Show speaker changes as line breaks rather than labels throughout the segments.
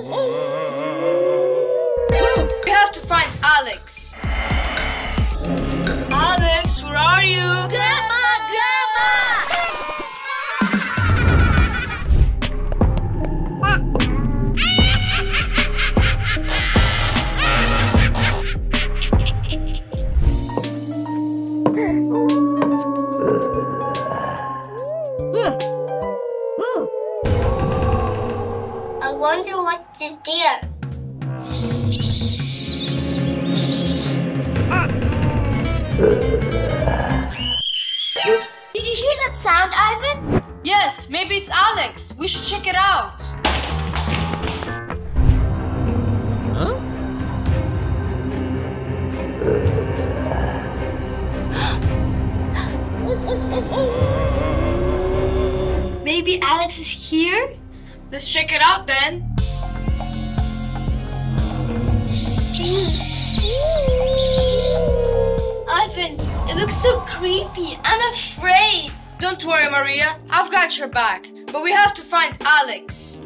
We have to find Alex. Maybe it's Alex. We should check it out.
Maybe Alex is here?
Let's check it out then.
Ivan, it looks so creepy. I'm afraid.
Don't worry, Maria. I've got your back. But we have to find Alex.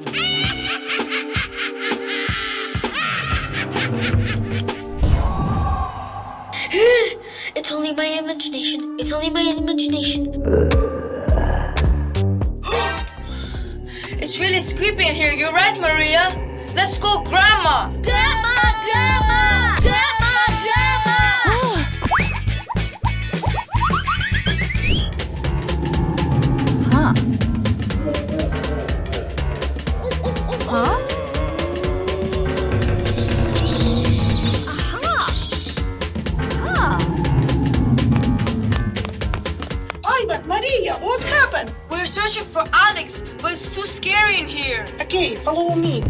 It's only my imagination. It's only my imagination.
It's really creepy in here. You're right, Maria. Let's go, Grandma.
Grandma, Grandma!
Searching for Alex, but it's too scary in here.
Okay, follow me.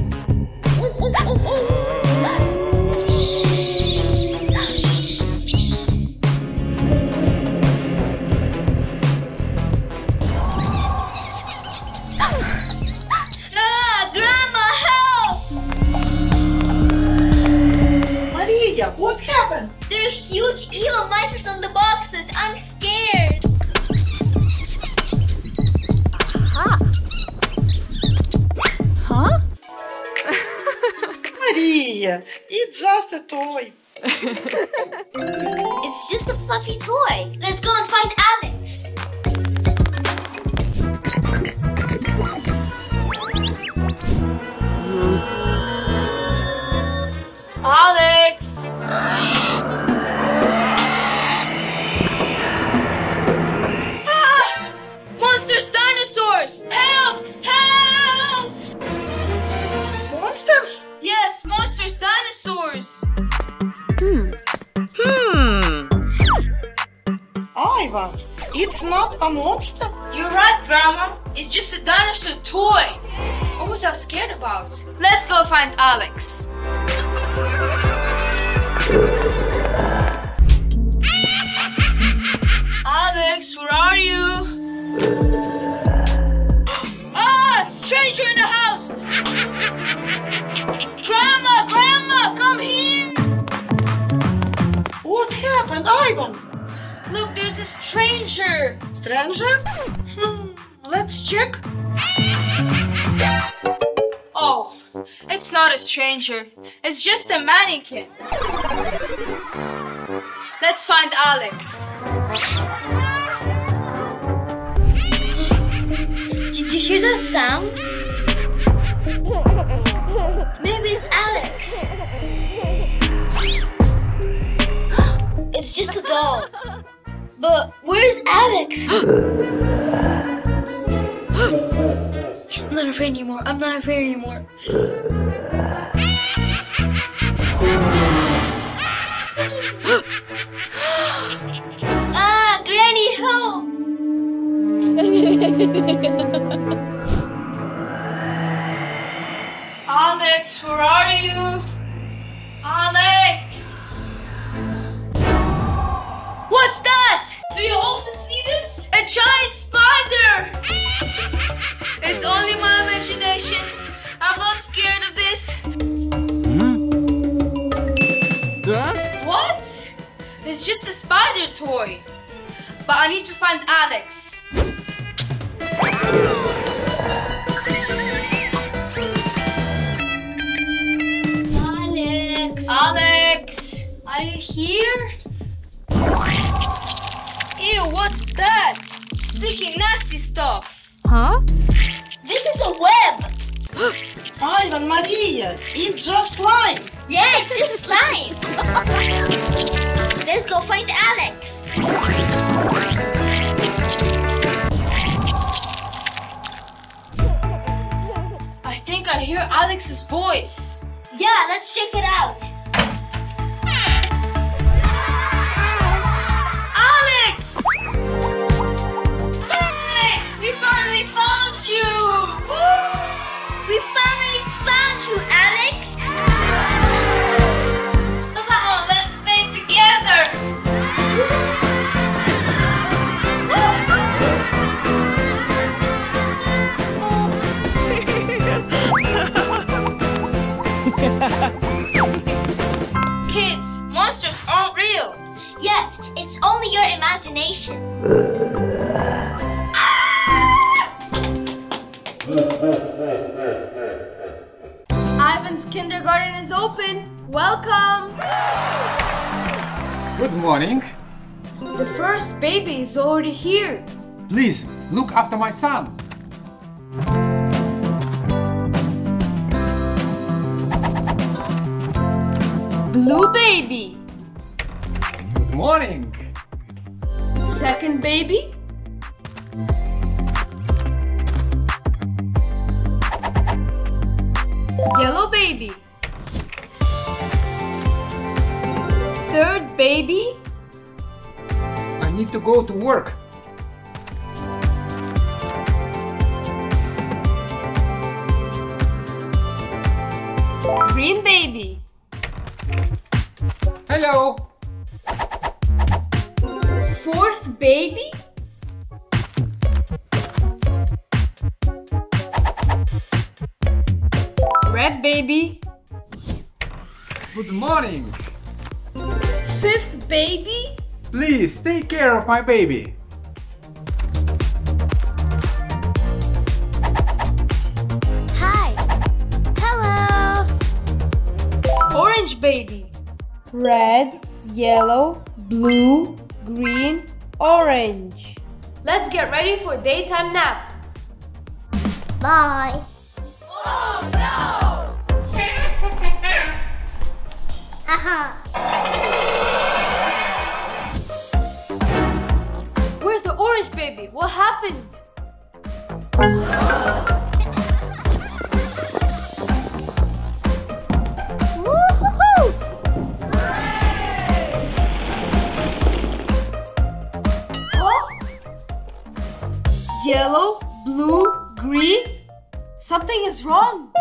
Alex,
it's not a
stranger. It's just a mannequin. Let's find Alex.
Did you hear that sound? Maybe it's Alex. It's just a doll. But where's Alex? I'm not afraid anymore. I'm not afraid anymore. ah, Granny, help!
Alex, where are you? Alex! What's that? Do you also see this? A giant spider! It's only my imagination. I'm not scared of this. Hmm?
Huh?
What? It's just a spider toy. But I need to find Alex.
Alex.
Alex.
Are you here?
Ew, what's that? Sticky, nasty stuff.
Huh?
Ivan, Maria, it's just slime.
Yeah, it's just slime. Let's go find Alex.
I think I hear Alex's voice.
Yeah, let's check it out.
Alex! Alex, we finally found!
We finally found you, Alex.
Come on, let's play together! Kids, monsters aren't real.
Yes, it's only your imagination.
kindergarten is open. Welcome!
Good morning.
The first baby is already here.
Please look after my son.
Blue baby.
Good morning.
Second baby. Yellow baby. Third baby.
I need to go to work.
Green baby.
Hello.
Fourth baby. Red baby.
Good morning.
Fifth baby.
Please take care of my baby.
Hi. Hello.
Orange baby. Red, yellow, blue, green, orange. Let's get ready for daytime nap.
Bye. Oh, Haha.
Where's the orange baby? What happened? Yellow, blue, green? Something is wrong.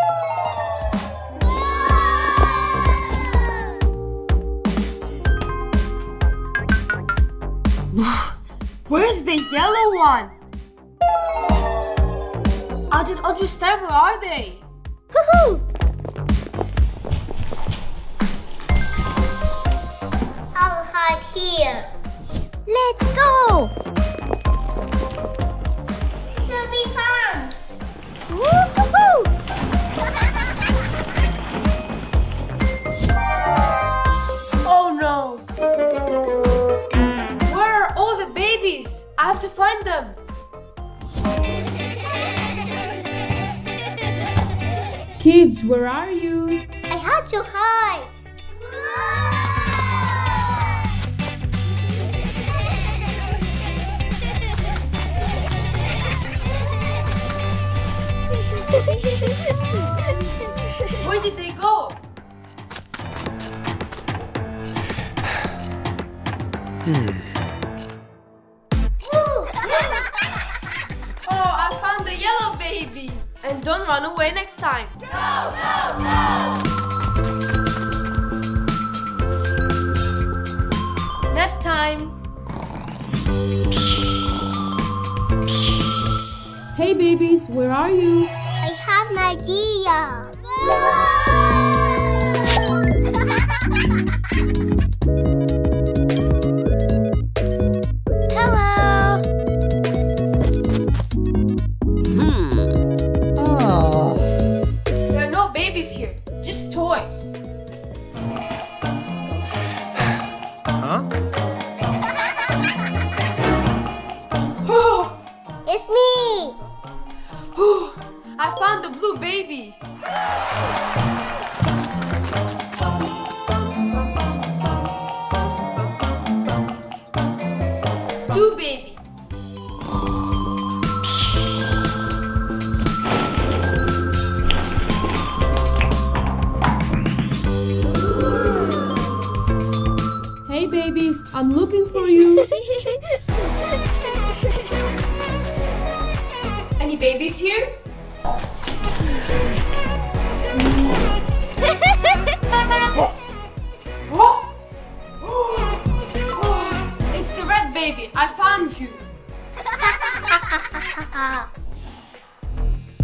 Where's the yellow one? I don't understand. Where are they?
Woohoo! I'll hide here. Let's go! Should be fun! Woohoo!
I have to find them. Kids, where are you?
I had to hide.
Where did they go? Oh, yellow baby. And don't run away next time. Nap time. Hey babies, where are you?
I have an idea. Hello.
I'm looking for you. Any babies here? It's the red baby. I found you.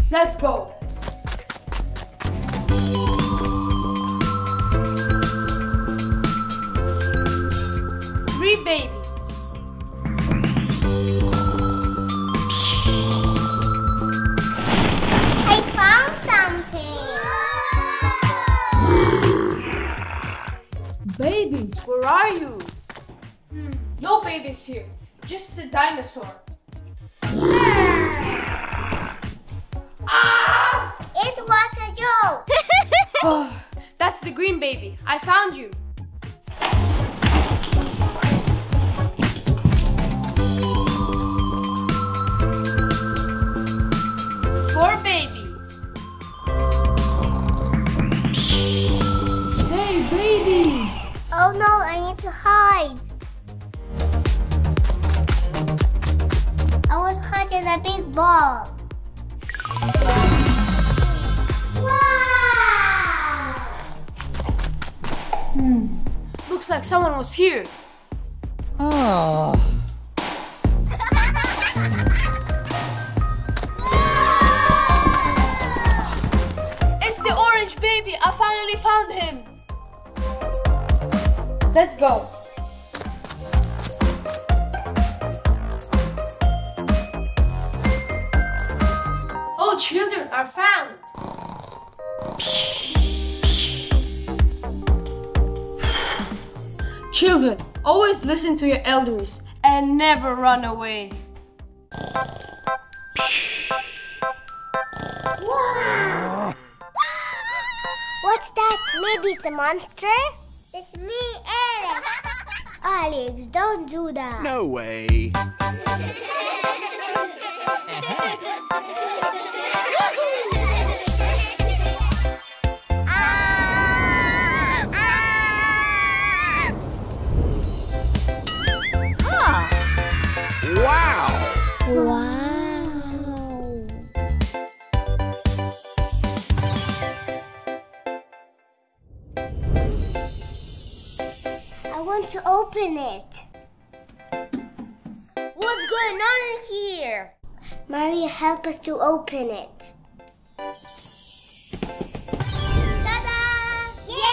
Let's go. Babies, where are you? Hmm, no babies here. Just a dinosaur.
It was a joke.
Oh, that's the green baby. I found you.
Hide. I was to hide in a big ball. Wow! Hmm.
Looks like someone was here. Ah. It's the orange baby. I finally found him. Let's go. Children are found. Children, always listen to your elders and never run away.
What's that? Maybe it's a monster? It's me, Alex. Alex, don't do that.
No way.
Uh-huh. Want to open it. What's going on in here? Maria, help us to open it. Ta-da! Yay!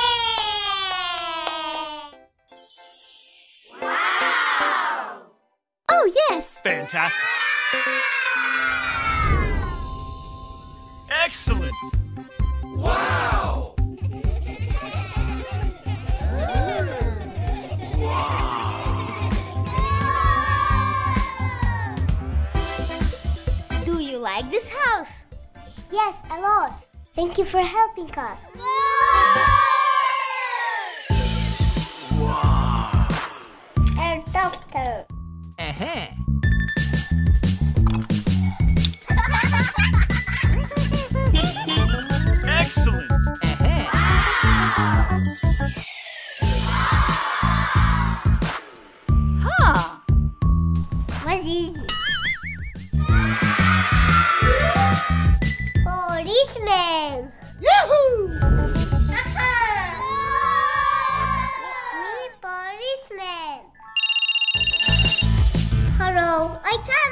Oh, yes.
Fantastic. Excellent. Wow.
Like this house? Yes, a lot. Thank you for helping us. Air doctor.
Uh-huh. Excellent.
Hello, I'm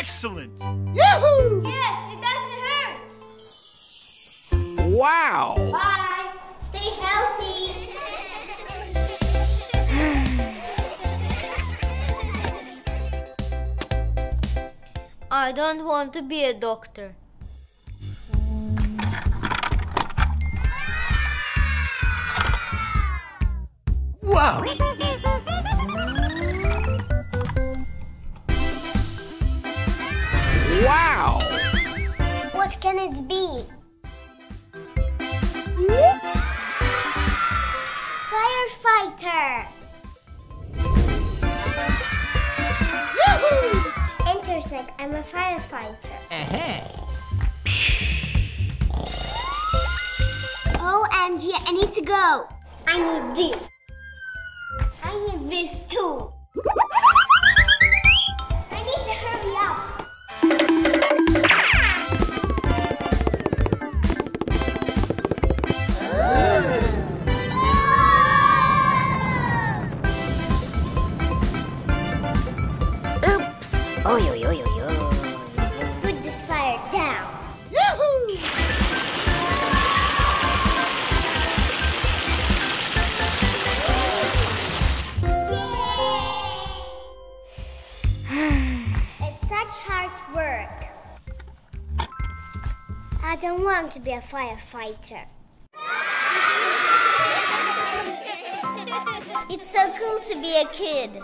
Excellent!
Yahoo!
Yes,
it
doesn't hurt!
Wow!
Bye!
Stay healthy! I don't want to be a doctor.
Wow! Wow!
What can it be? Firefighter! Enter Snake, I'm a firefighter.
Uh -huh.
OMG, I need to go. I need this. I need this too. to be a firefighter. it's so cool to be a kid.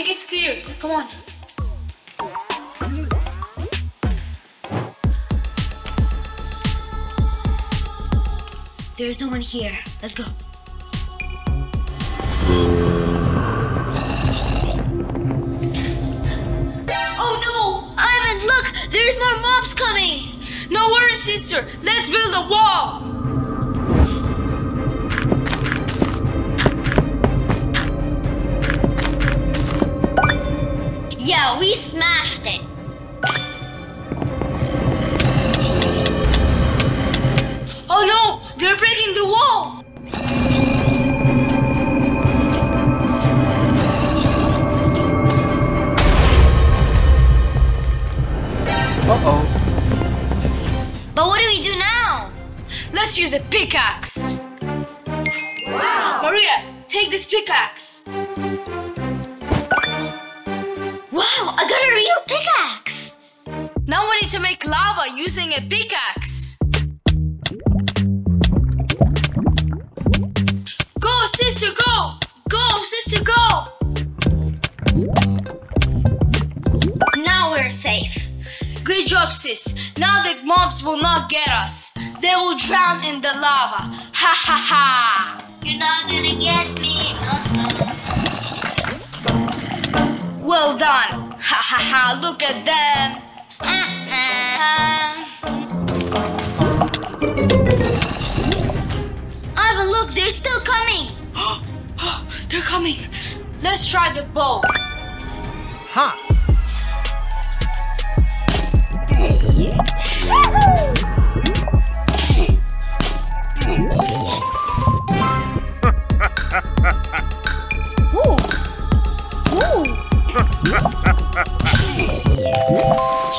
No, I think it's clear. Come on.
There's no one here. Let's go. Oh no! Ivan, look! There's more mobs coming!
No worries, sister. Let's build a wall.
We
They will drown in the lava. Ha ha ha!
You're not gonna get me.
Well done. Ha ha ha! Look at them.
Uh-uh.
Uh,
Ivan, look, they're still coming.
they're coming. Let's try the bow.
Ha!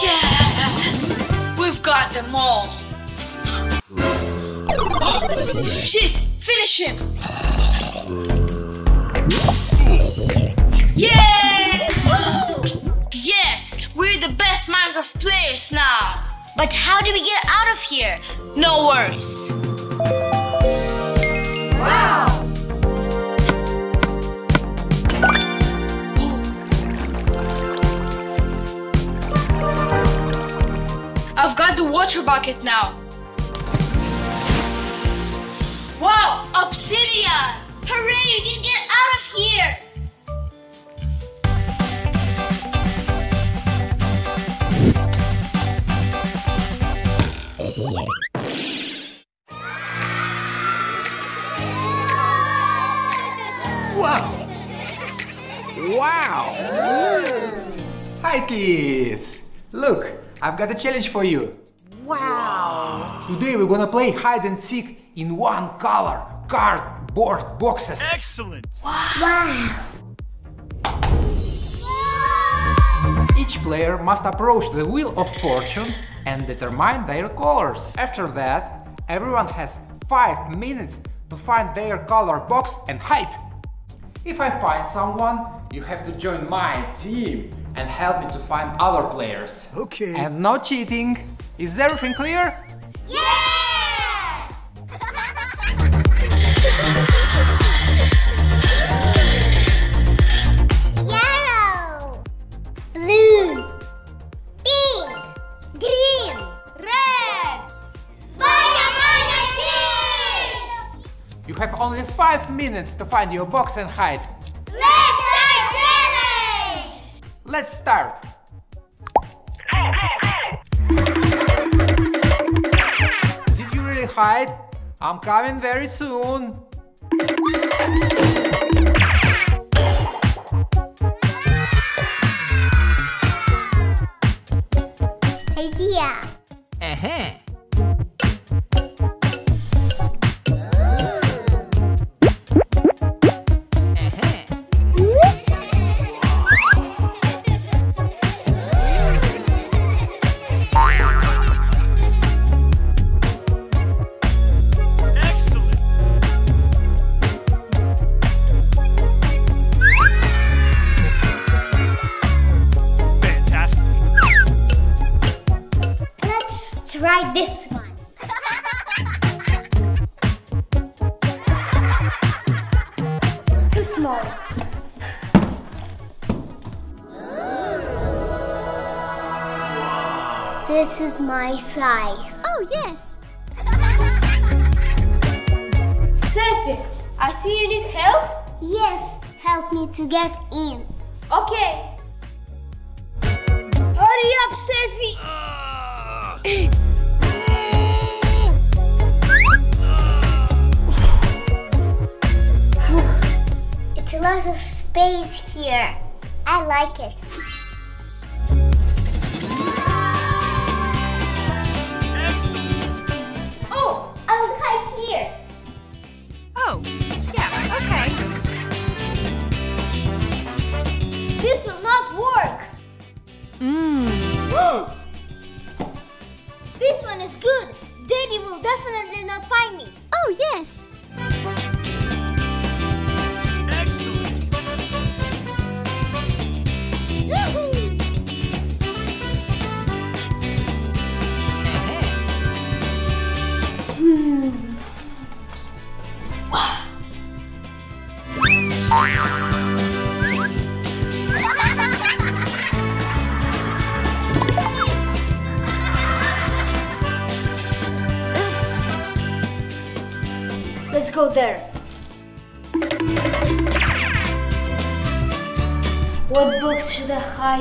Yes! We've got them all. Sis, finish him. Yay! Yes, we're the best Minecraft players now.
But how do we get out of here?
No worries. I've got the water bucket now. Wow, obsidian!
Hooray, we can get out of here!
Wow! Wow!
Hi kids! Look, I've got a challenge for you.
Wow.
Today we're gonna play hide and seek in one color. cardboard boxes.
Excellent.
Wow. wow.
Each player must approach the Wheel of Fortune and determine their colors. After that, everyone has 5 minutes to find their color box and hide. If I find someone, you have to join my team and help me to find other players.
Okay.
And no cheating. Is everything clear?
Yeah! Yellow, blue, pink, green,
Red!
banana kids!
You have only 5 minutes to find your box and hide.
Let's start.
Did you really hide? I'm coming very soon.
Idea.
Uh-huh. Uh-huh.
Size.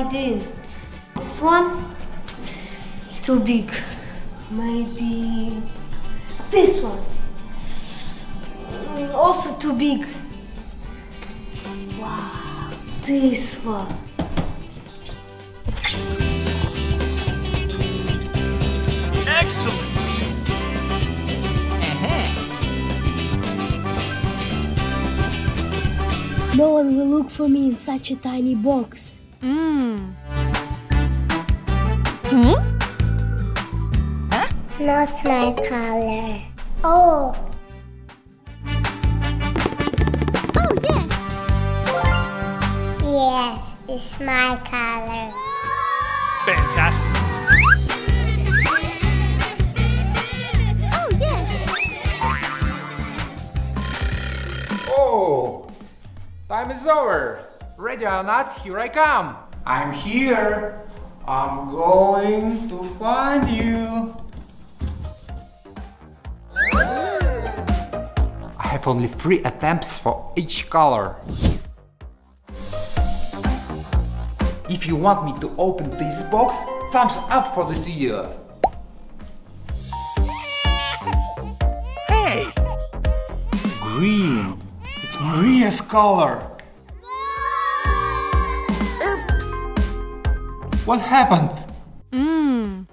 Should hide in? This one? Too big. Maybe this one. Mm, Also too big. Wow, this one.
Excellent. Uh-huh.
No one will look for me in such a tiny box.
Mmm. Huh?
Not my color. Oh,
Oh, yes.
yes, it's my color.
Fantastic.
Oh, yes.
Oh, time is over. Ready or not, here I come. I'm here. I'm going to find you. I have only three attempts for each color. If you want me to open this box, thumbs up for this video.
Hey.
Green. It's Maria's color. What happened?
Mmm.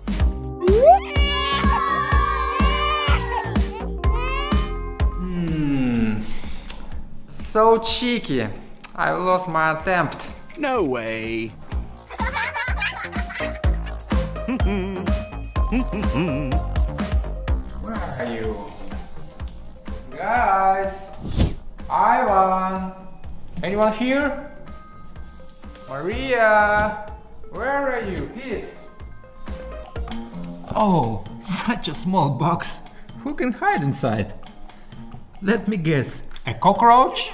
Hmm. so cheeky. I lost my attempt.
No way.
Where are you? Guys! Ivan! Anyone here? Maria! Where are you? Please! Oh, such a small box. Who can hide inside? Let me guess. A cockroach?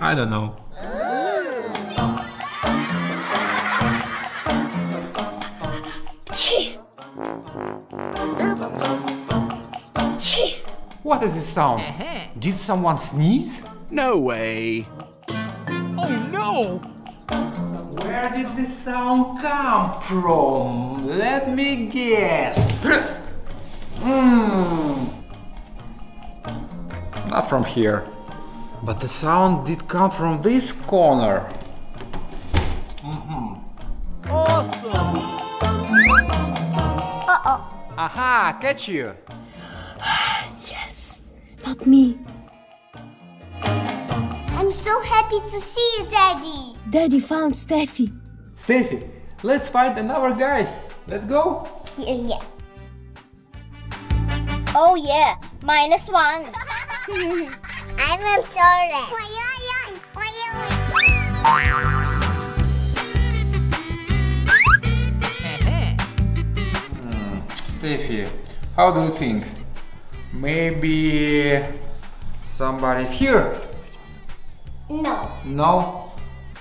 I don't know.
Chee. Chee.
What is this sound? Uh-huh. Did someone sneeze?
No way.
Oh no!
Where did this sound come from? Let me guess. Hmm. Not from here. But the sound did come from this corner. Awesome.
Uh-oh.
Aha, catch you.
Yes. Not me.
I'm so happy to see you, Daddy.
Daddy found Stephi.
Stephi, let's find another guys. Let's go.
Yeah, yeah. Oh yeah, minus one. I'm a tourist.
Hmm, Stephi, how do you think? Maybe somebody's here?
No.
No?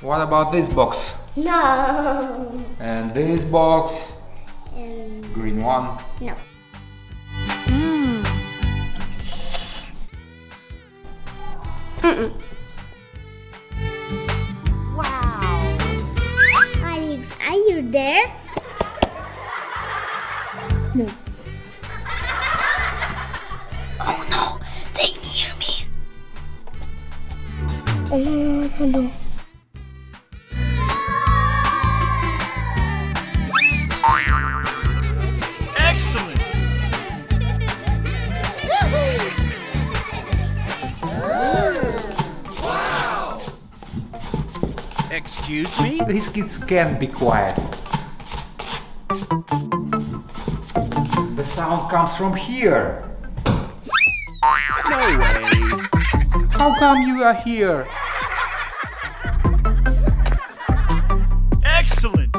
What about this box?
No.
And this box?
Um,
Green one.
no. Wow. Alex, are you there?
No.
Oh no, they near me.
Oh, hello.
Excellent!
Excuse me?
These kids can't be quiet. The sound comes from here.
No way.
How come you are here?
Excellent!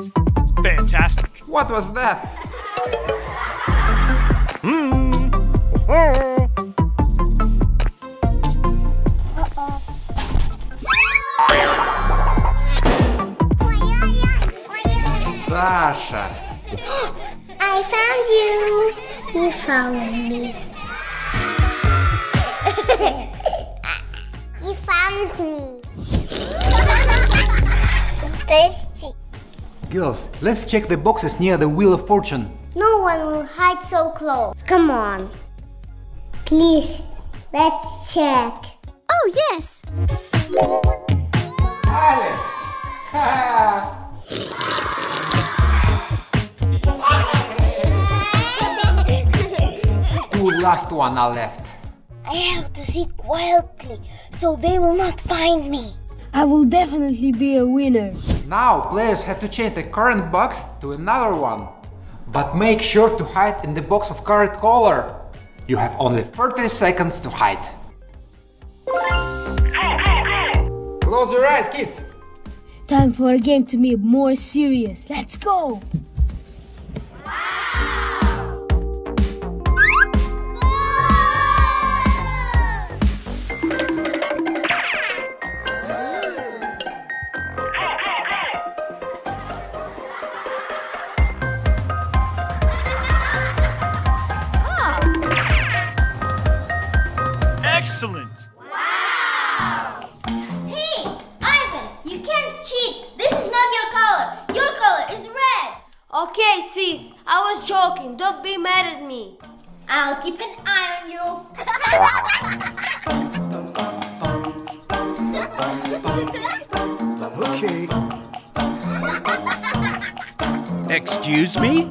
Fantastic!
What was that? Dasha.
I found you. You found me. you found me. it's tasty.
Girls, let's check the boxes near the Wheel of Fortune.
No one will hide so close. Come on. Please, let's check.
Oh, yes.
Alex! Two last one are left.
I have to sit quietly so they will not find me.
I will definitely be a winner.
Now players have to change the current box to another one. But make sure to hide in the box of current color. You have only 30 seconds to hide. Close your eyes, kids.
Time for a game to be more serious. Let's go.
Excellent!
Okay, sis, I was joking. Don't be mad at me.
I'll keep an eye on you.
Okay. Excuse me?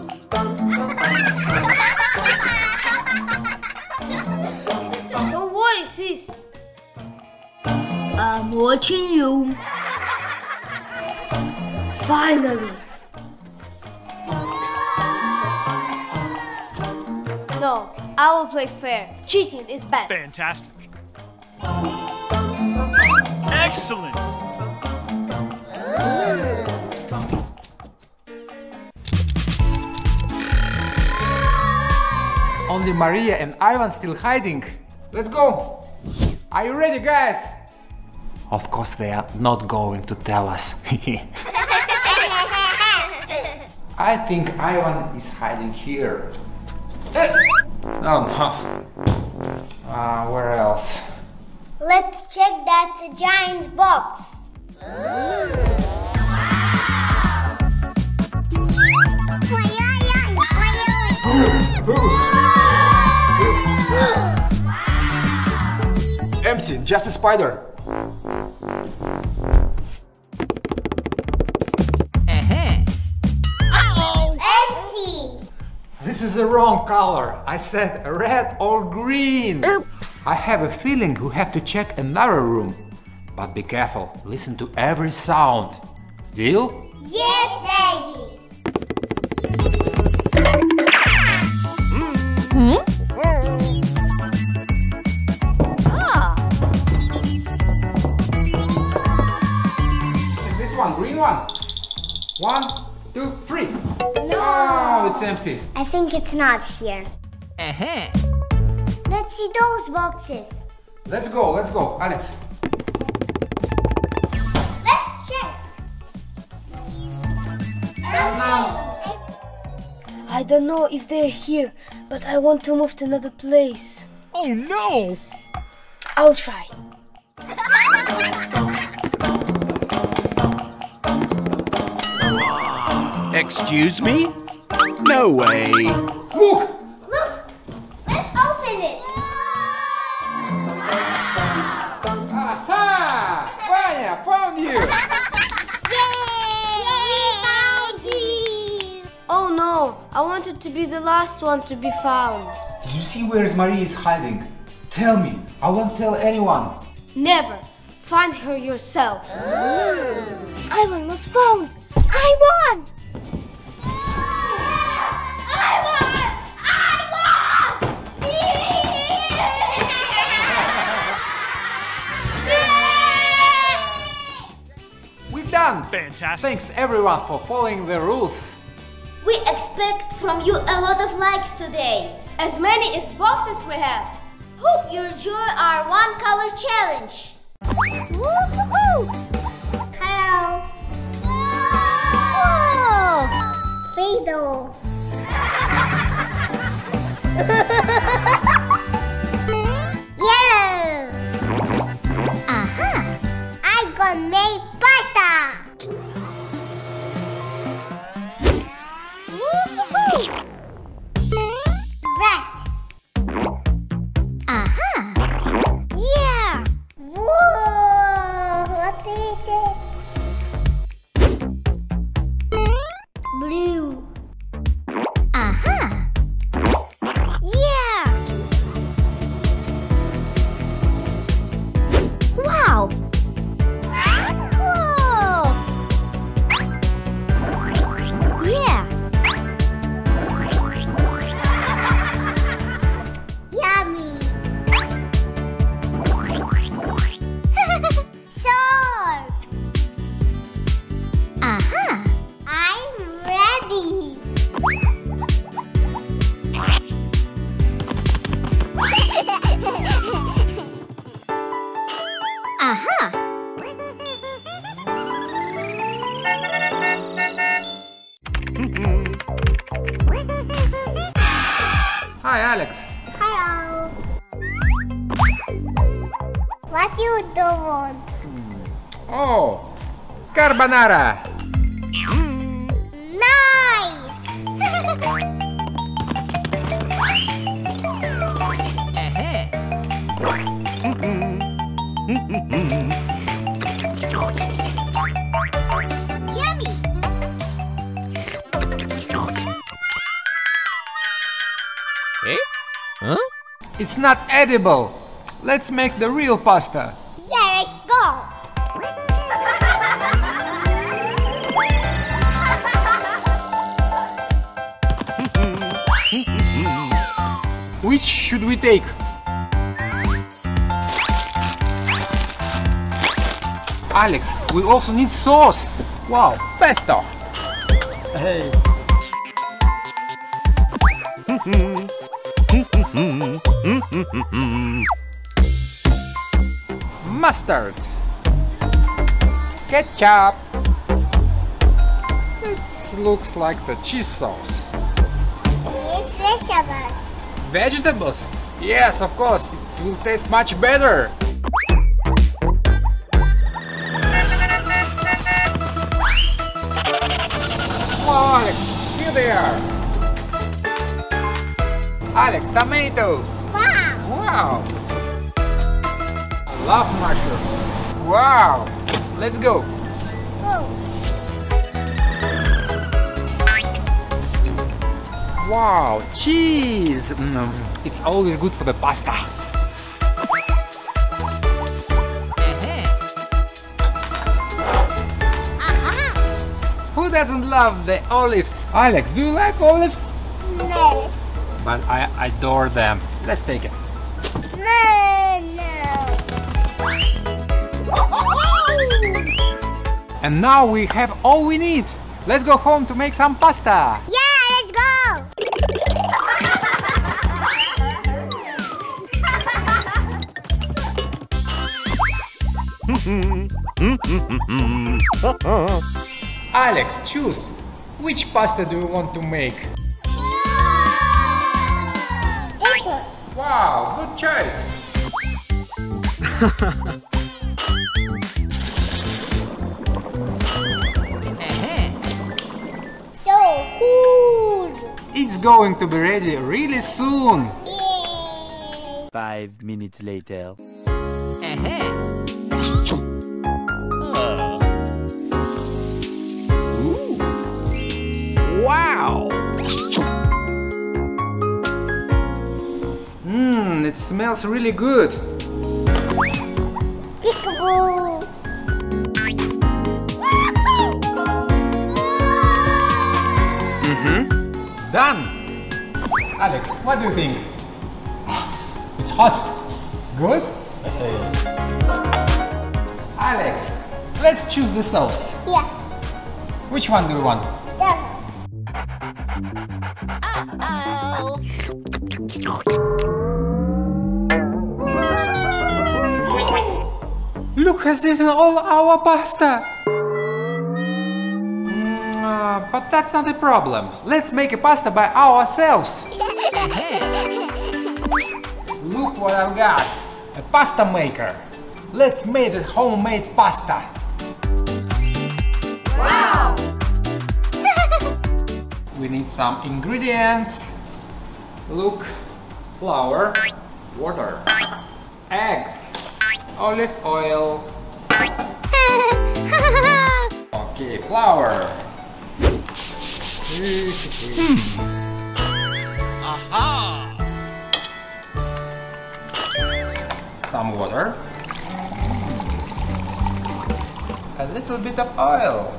Don't worry, sis.
I'm watching you.
Finally. No, I will play fair. Cheating is bad.
Fantastic. Excellent.
Only Maria and Ivan still hiding. Let's go. Are you ready, guys? Of course, they are not going to tell us. I think Ivan is hiding here. Oh no. Uh, where else?
Let's check that giant box.
Empty, just a spider.
Empty.
This is the wrong color. I said red or green. Oops. I have a feeling we have to check another room. But be careful, listen to every sound. Deal?
Yes, ladies.
Is this one, green one? One, two, three. Oh, it's empty.
I think it's not here.
Uh-huh.
Let's see those boxes.
Let's go, let's go. Alex.
Let's check.
I don't know if they're here, but I want to move to another place.
Oh no!
I'll try.
Excuse me? No way.
Look!
Look, let's open it.
Aha! Vanya, found you!
Yay! We found you.
Oh no, I wanted to be the last one to be found.
Did you see where Marie is hiding? Tell me. I won't tell anyone.
Never. Find her yourself.
Ivan was found. I won.
Done!
Fantastic.
Thanks everyone for following the rules.
We expect from you a lot of likes today.
As many as boxes we have.
Hope you enjoy our one color challenge. Woohoo! Hello. Whoa! Fido. Got made pasta. Yeah! Whoa! What is it?
Carbonara.
Nice!
It's not edible. Let's make the real pasta. Which should we take? Alex, we also need sauce. Wow, pesto. Hey. Mustard. Ketchup. It looks like the cheese sauce.
These vegetables.
Vegetables? Yes, of course. It will taste much better. Alex, here they are. Alex, tomatoes.
Wow.
Wow. Love mushrooms. Wow. Let's go. Wow, cheese. Mm, it's always good for the pasta. Who doesn't love the olives? Alex, do you like olives?
No.
But I adore them. Let's take it.
No, no.
And now we have all we need. Let's go home to make some pasta. Alex, choose. Which pasta do you want to make?
This one.
Wow, good choice.
So cool.
It's going to be ready really soon.
Yay.
Five minutes later.
Smells really good.
Peekaboo.
Done. Alex, what do you think? Ah, it's hot. Good? Alex, let's choose the sauce.
Yeah.
Which one do you want? Has eaten all our pasta. Mm, uh, but that's not a problem. Let's make a pasta by ourselves. Look what I've got. A pasta maker. Let's make a homemade pasta. Wow! We need some ingredients. Look, flour, water, eggs, olive oil. Okay, flour.
Aha!
Some water. A little bit of oil.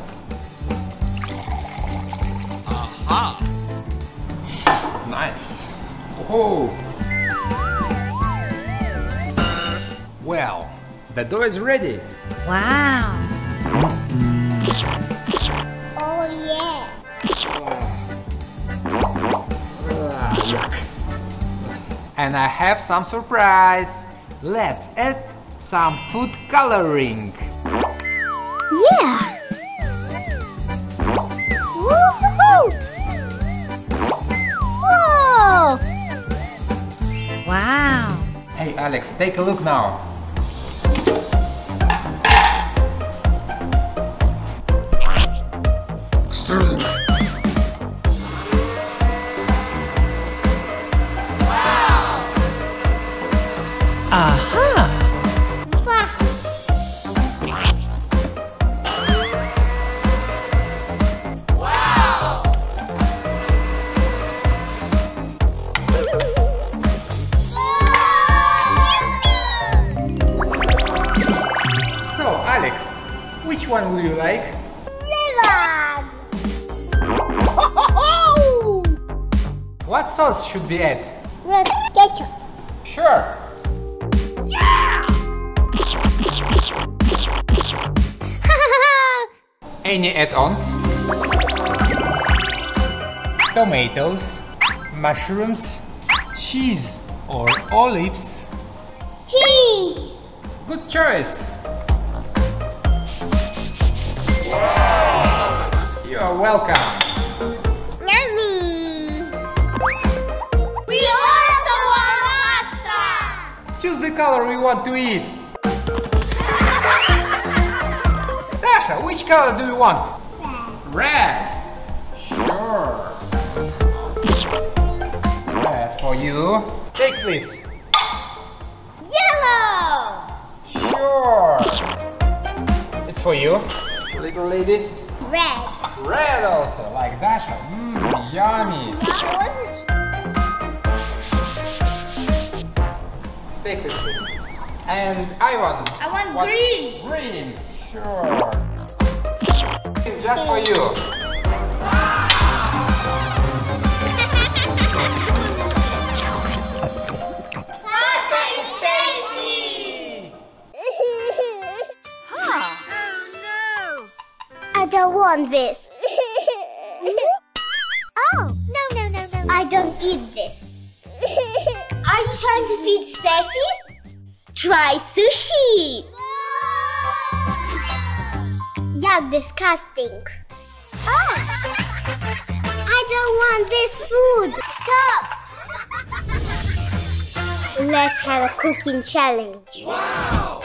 Aha!
Nice. Oh. Well, the dough is ready.
Wow.
And I have some surprise. Let's add some food coloring.
Yeah.
Woohoo! Whoa!
Wow.
Hey Alex, take a look now. Tomatoes, mushrooms, cheese or olives?
Cheese.
Good choice. You are welcome.
Yummy. We also want pasta.
Choose the color we want to eat. Dasha, which color do you want? Red. Sure. You. Take please.
Yellow.
Sure. It's for you. Little lady.
Red.
Red also, like Dasha. Mmm, yummy. Take this please. And Ivan.
I want
what-
green.
Green. Sure. Just for you.
I don't this. oh, no, no, no, no. I don't eat this. Are you trying to feed Stephi? Try sushi. Yuck, disgusting. Oh, I don't want this food. Stop. Let's have a cooking challenge. Oh,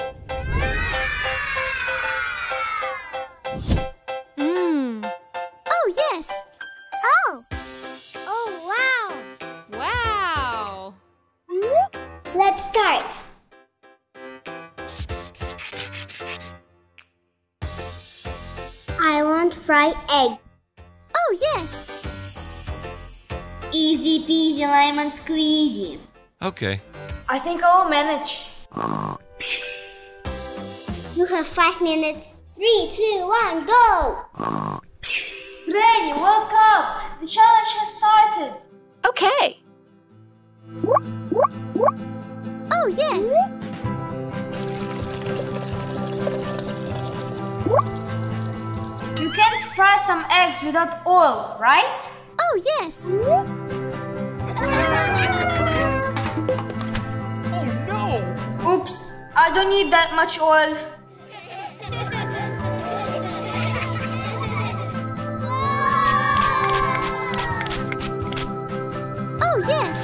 I want fried egg. Oh, yes. Easy peasy lemon squeezy.
Okay.
I think I will manage.
You have five minutes. Three, two, one, go!
Granny, wake up! The challenge has started.
Okay.
Oh, yes.
Fry some eggs without oil, right?
Oh, yes.
Oh no!
Oops, I don't need that much oil.
Oh, yes.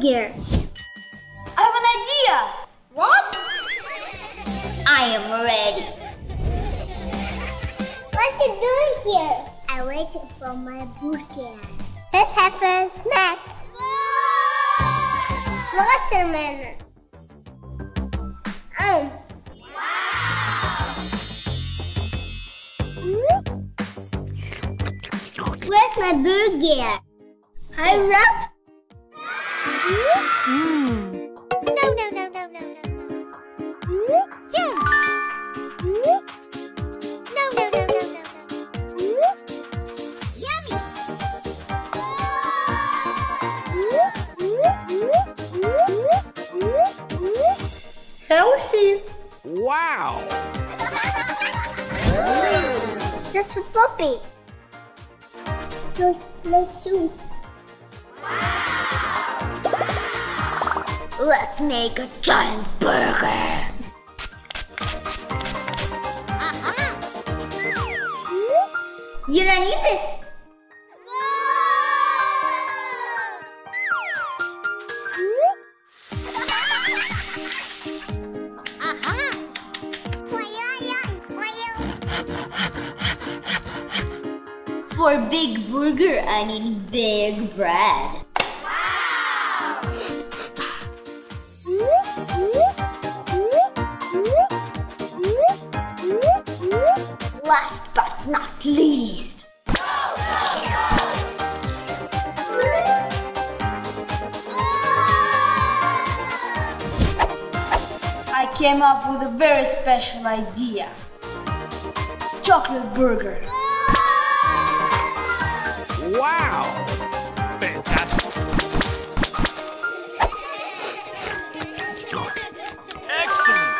gear. Let's make a giant burger! You don't need this. For big burger, I need big bread.
came up with a very special idea. Chocolate burger.
Wow! Fantastic! Excellent!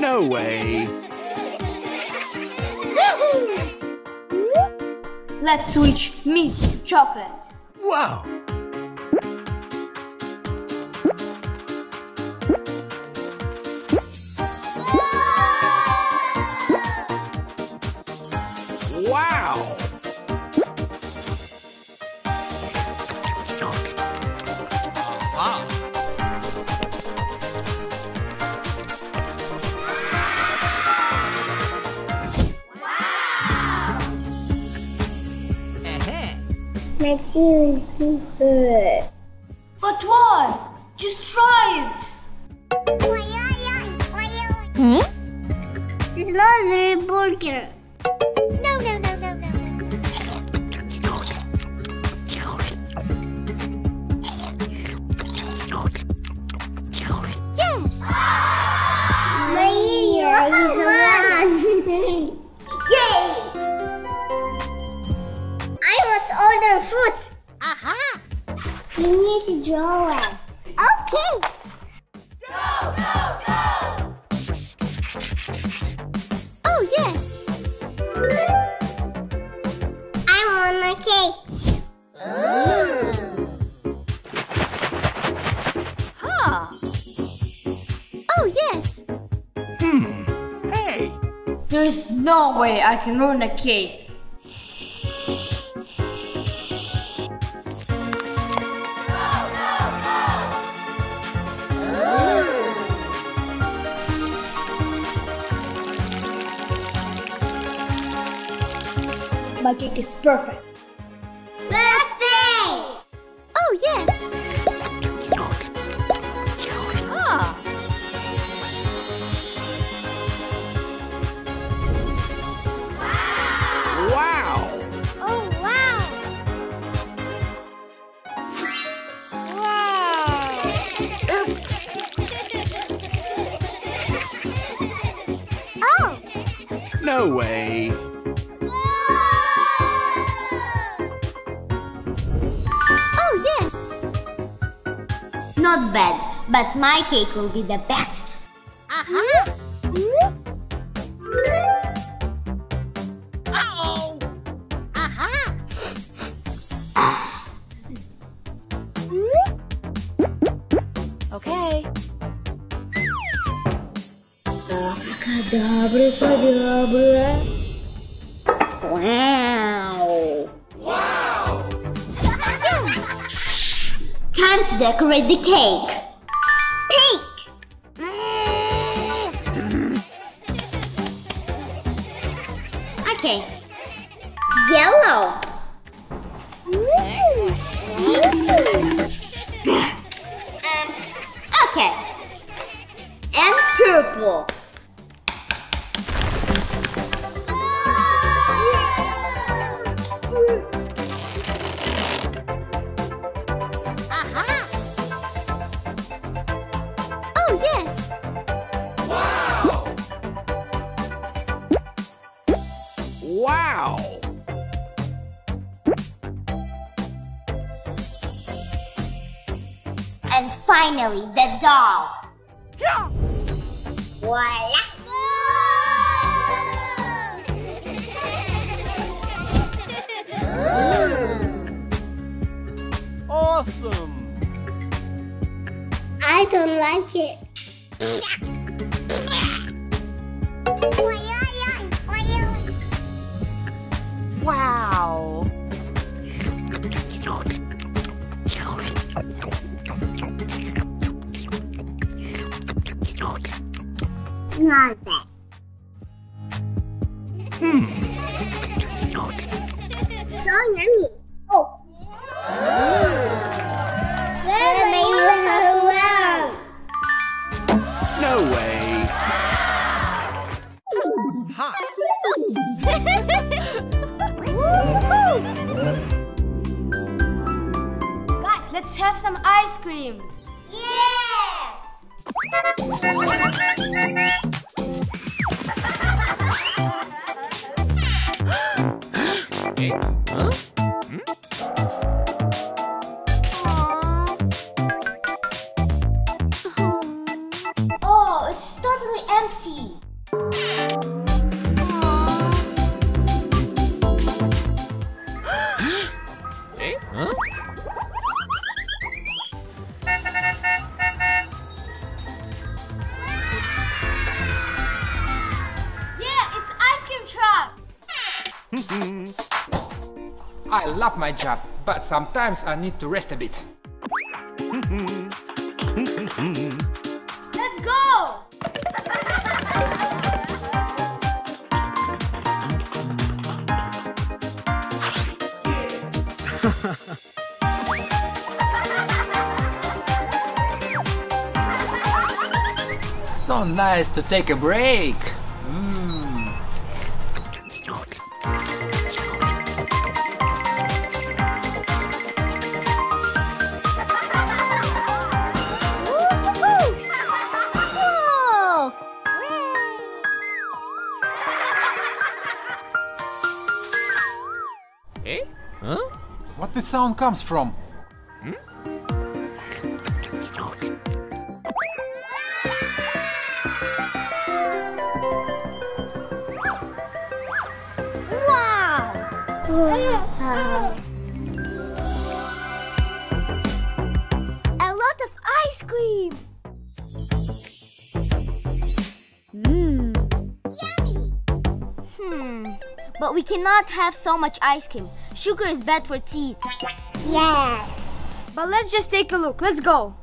No way!
Let's switch meat to chocolate.
Wow!
way I can ruin a cake. My cake is perfect.
No way.
Oh, yes. Not bad, but my cake will be the best. The cake.
Job, but sometimes I need to rest a bit.
Let's go.
So nice to take a break. What the sound comes from?
A lot of ice cream. Mmm. Yummy. Hmm. But we cannot have so much ice cream. Sugar is bad for teeth. Yeah.
But let's just take a look. Let's go.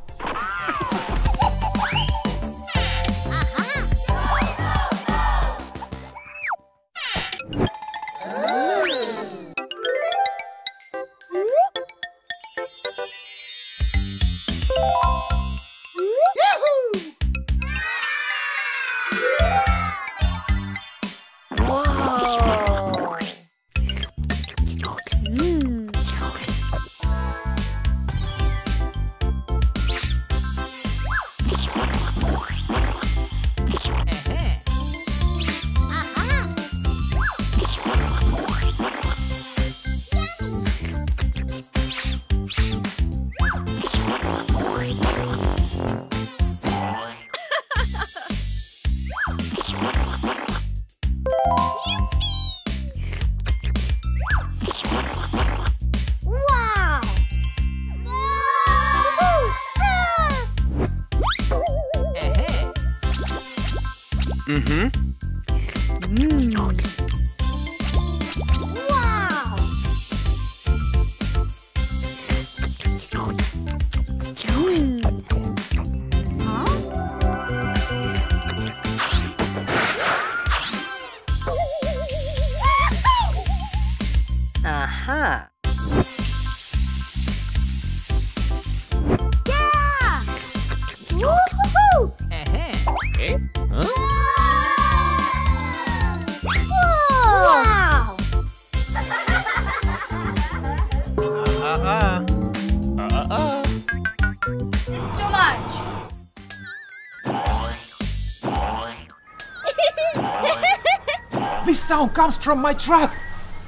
Sound comes from my truck.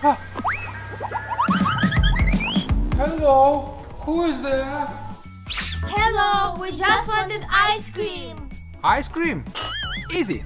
Ah. Hello, who is there?
Hello, we just wanted ice cream.
Ice cream. Easy.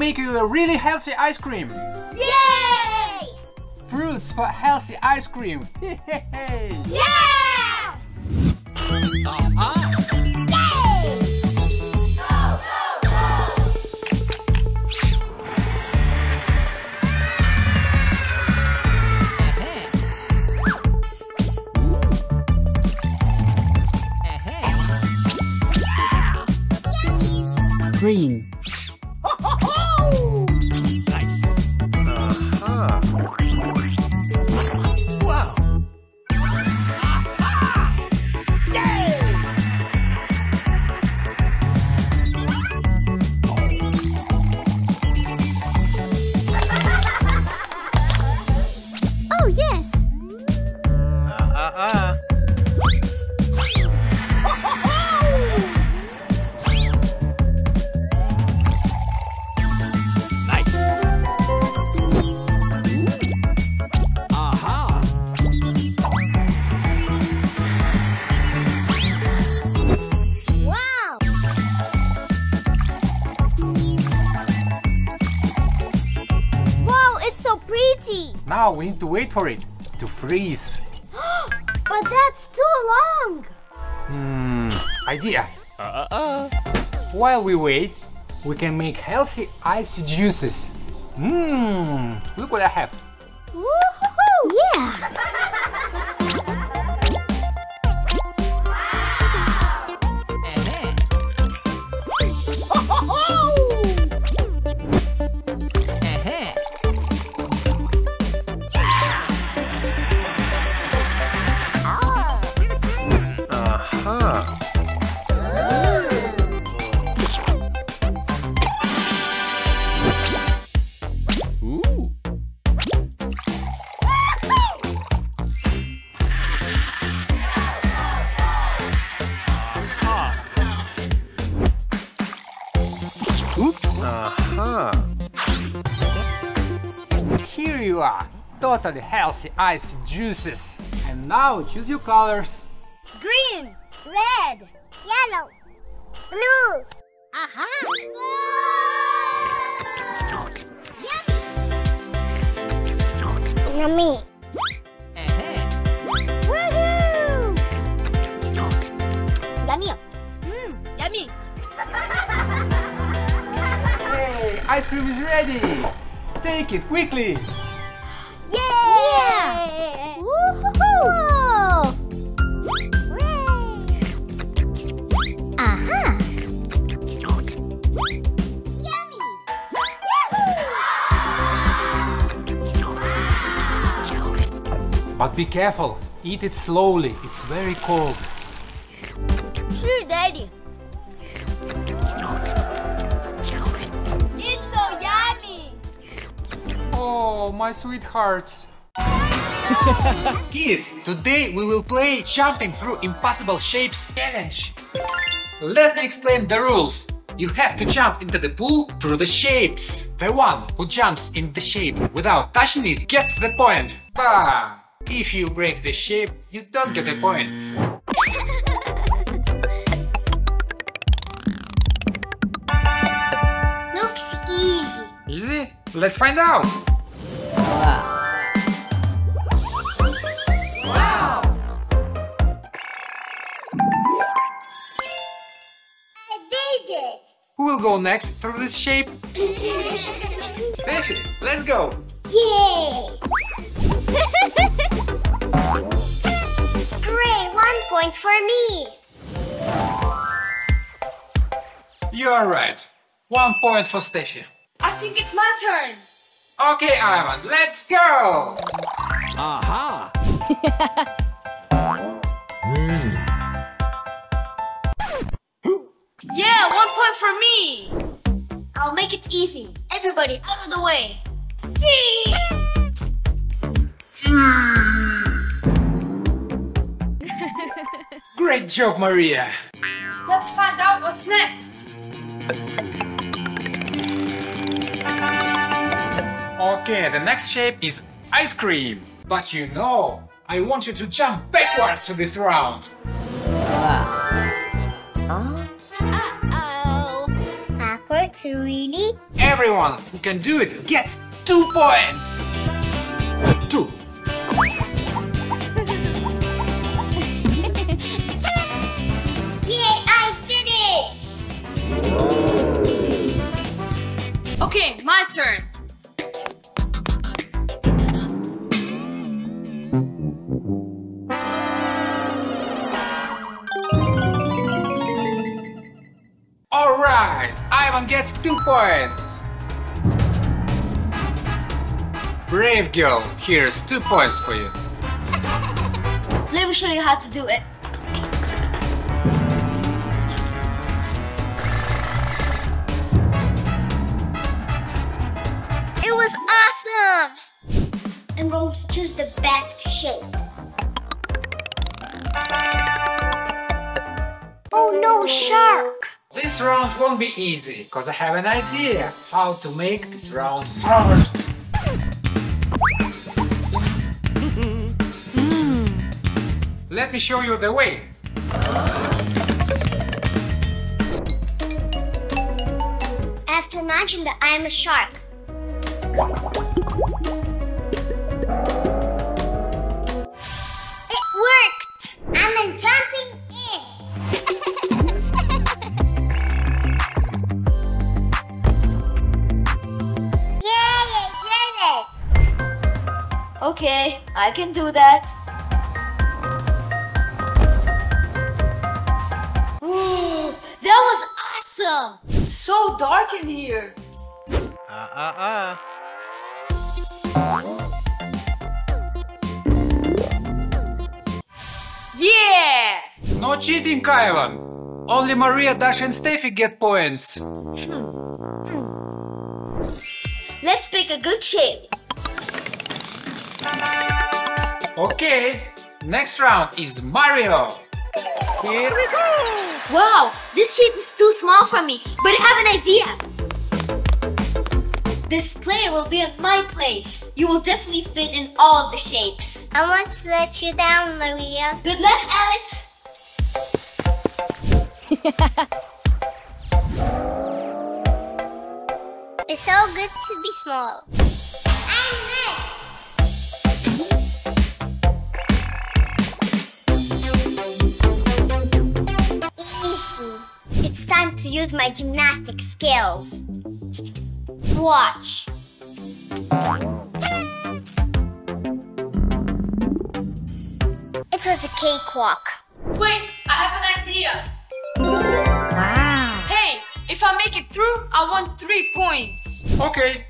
Make you a really healthy ice cream.
Yay!
Fruits for healthy ice cream.
Yeah!
Wait for it to freeze.
But that's too long!
Hmm, idea.
Uh, uh, uh.
While we wait, we can make healthy icy juices. Mmm, look what I have.
Woohoo! Yeah!
Totally healthy icy juices. And now choose your colors.
Green! Red! Yellow! Blue! Aha! Yummy! Yummy! Woohoo! Yummy!
Mmm, yummy.
Hey, ice cream is ready. Take it quickly. But be careful, eat it slowly, it's very cold.
Sure, Daddy.
It's so yummy.
Oh, my sweethearts. Kids, today we will play Jumping Through Impossible Shapes challenge. Let me explain the rules. You have to jump into the pool through the shapes. The one who jumps in the shape without touching it gets the point. Bam! If you break the shape, you don't get a point.
Looks easy.
Easy? Let's find out. Wow!
I did it.
Who will go next through this shape? Stephi, let's go.
Yay! Hooray, one point for me.
You are right. One point for Stephi.
I think it's my turn.
Okay, Ivan, let's go!
Aha!
Yeah, one point for me.
I'll make it easy. Everybody out of the way.
Great job, Maria.
Let's find out what's next.
Okay, the next shape is ice cream. But you know, I want you to jump backwards to this round.
Uh-oh. Backwards, really?
Everyone who can do it gets two points. Two.
Yay, I did it!
Okay, my turn.
All right, Ivan gets two points. Brave girl, here's two points for you.
Let me show you how to do it.
It was awesome! I'm going to choose the best shape. Oh no, shark!
This round won't be easy, because I have an idea how to make this round hard. Let me show you the way.
I have to imagine that I am a shark. It worked! And I'm jumping in. Yay, I did it!
Okay, I can do that. Ooh, that was awesome! It's so dark in here.
Uh uh uh.
Yeah!
No cheating, Ivan. Only Maria, Dasha, and Stephi get points.
Let's pick a good shape.
Okay, next round is Mario.
Here we go!
Wow, this shape is too small for me, but I have an idea. This player will be at my place. You will definitely fit in all of the shapes. I want to let you down, Maria. Good luck, Alex. it's so good to be small. Time to use my gymnastic skills. Watch. It was a cakewalk.
Wait, I have an idea. Wow. Hey, if I make it through, I want three points.
Okay,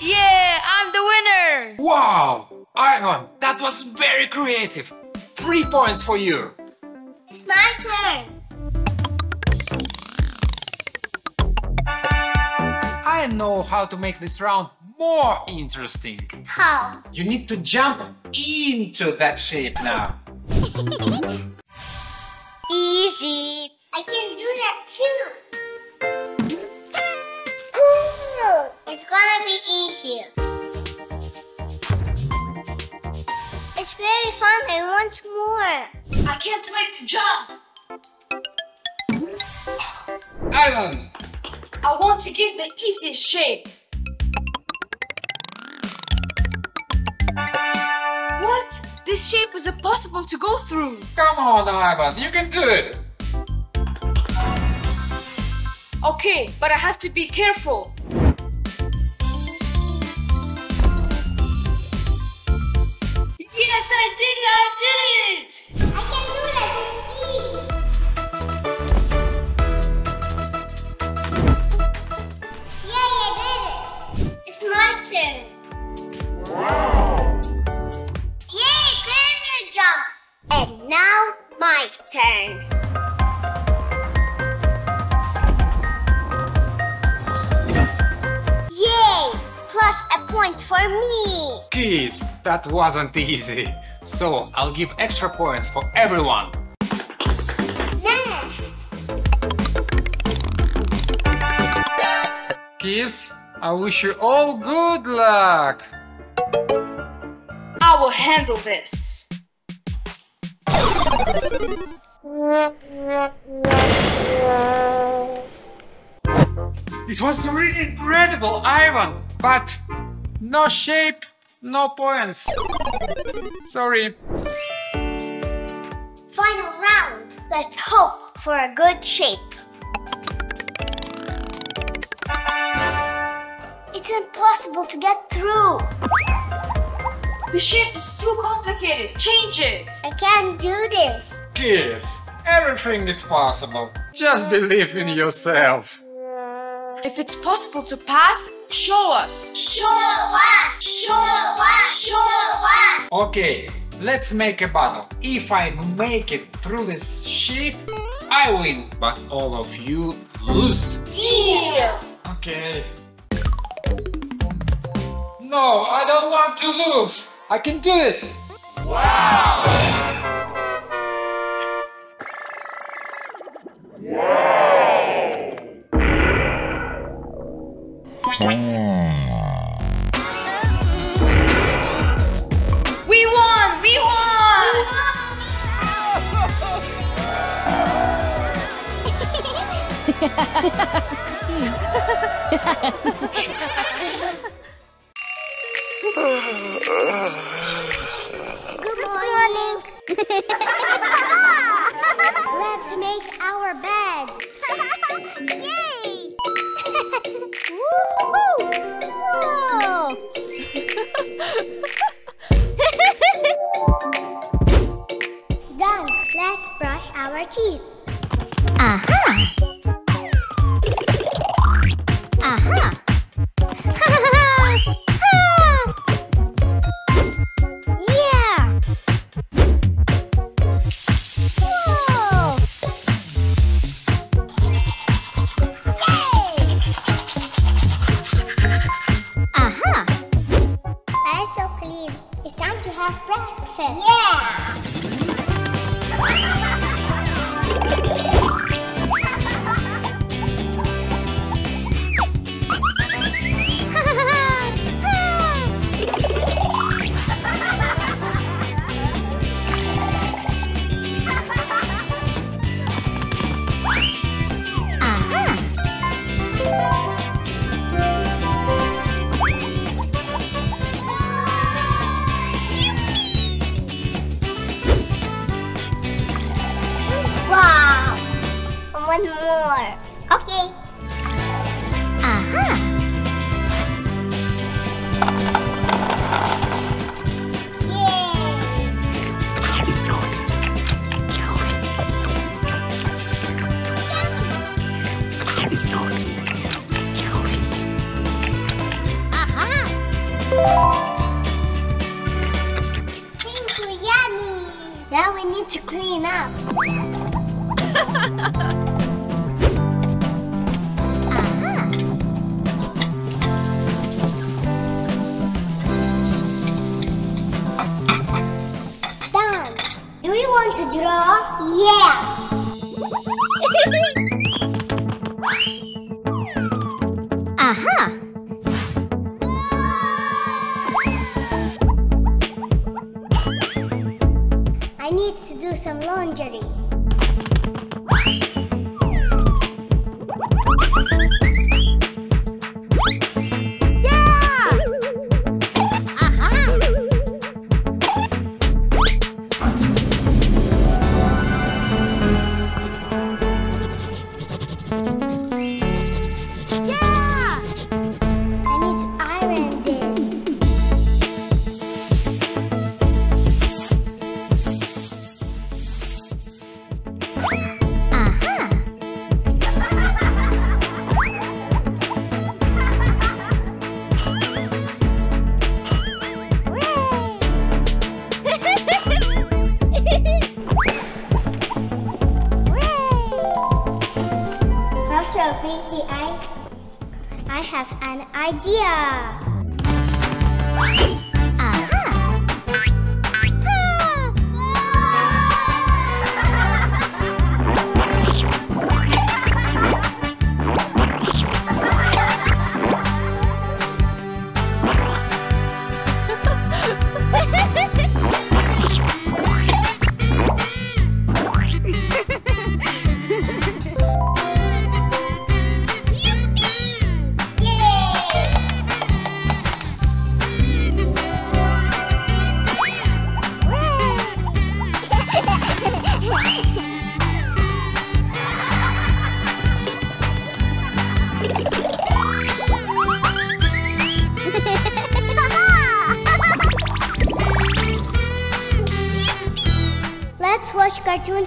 Yeah, I'm the winner.
wow! Ivan, that was very creative. Three points for you.
It's my turn.
I know how to make this round more interesting.
How?
You need to jump into that shape now.
easy. I can do that too. Cool. It's gonna be easier. Very fun. I want more.
I can't wait to jump.
Ivan!
I want to give the easiest shape. What? This shape was impossible to go through.
Come on, Ivan, you can do it!
Okay, but I have to be careful. I did it! I did it!
I can do that. It's easy. Yay, I did it. It's my turn. Wow. Yay, pyramid jump. And now my turn. Yay! Plus a point for me.
Keys, that wasn't easy. So I'll give extra points for everyone.
Next.
Keys, I wish you all good luck.
I will handle this.
It was really incredible, Ivan, but no shape, no points. Sorry.
Final round. Let's hope for a good shape. It's impossible to get through.
The shape is too complicated. Change it.
I can't do this.
Keys, everything is possible. Just believe in yourself.
If it's possible to pass, show us.
Show us! Show us! Show us!
Okay, let's make a battle. If I make it through this ship, I win, but all of you lose.
Deal!
Okay. No, I don't want to lose. I can do this.
We won! We won!
Good morning. Let's make our bed. Yay! Done. Let's brush our teeth. Aha! Aha! yeah!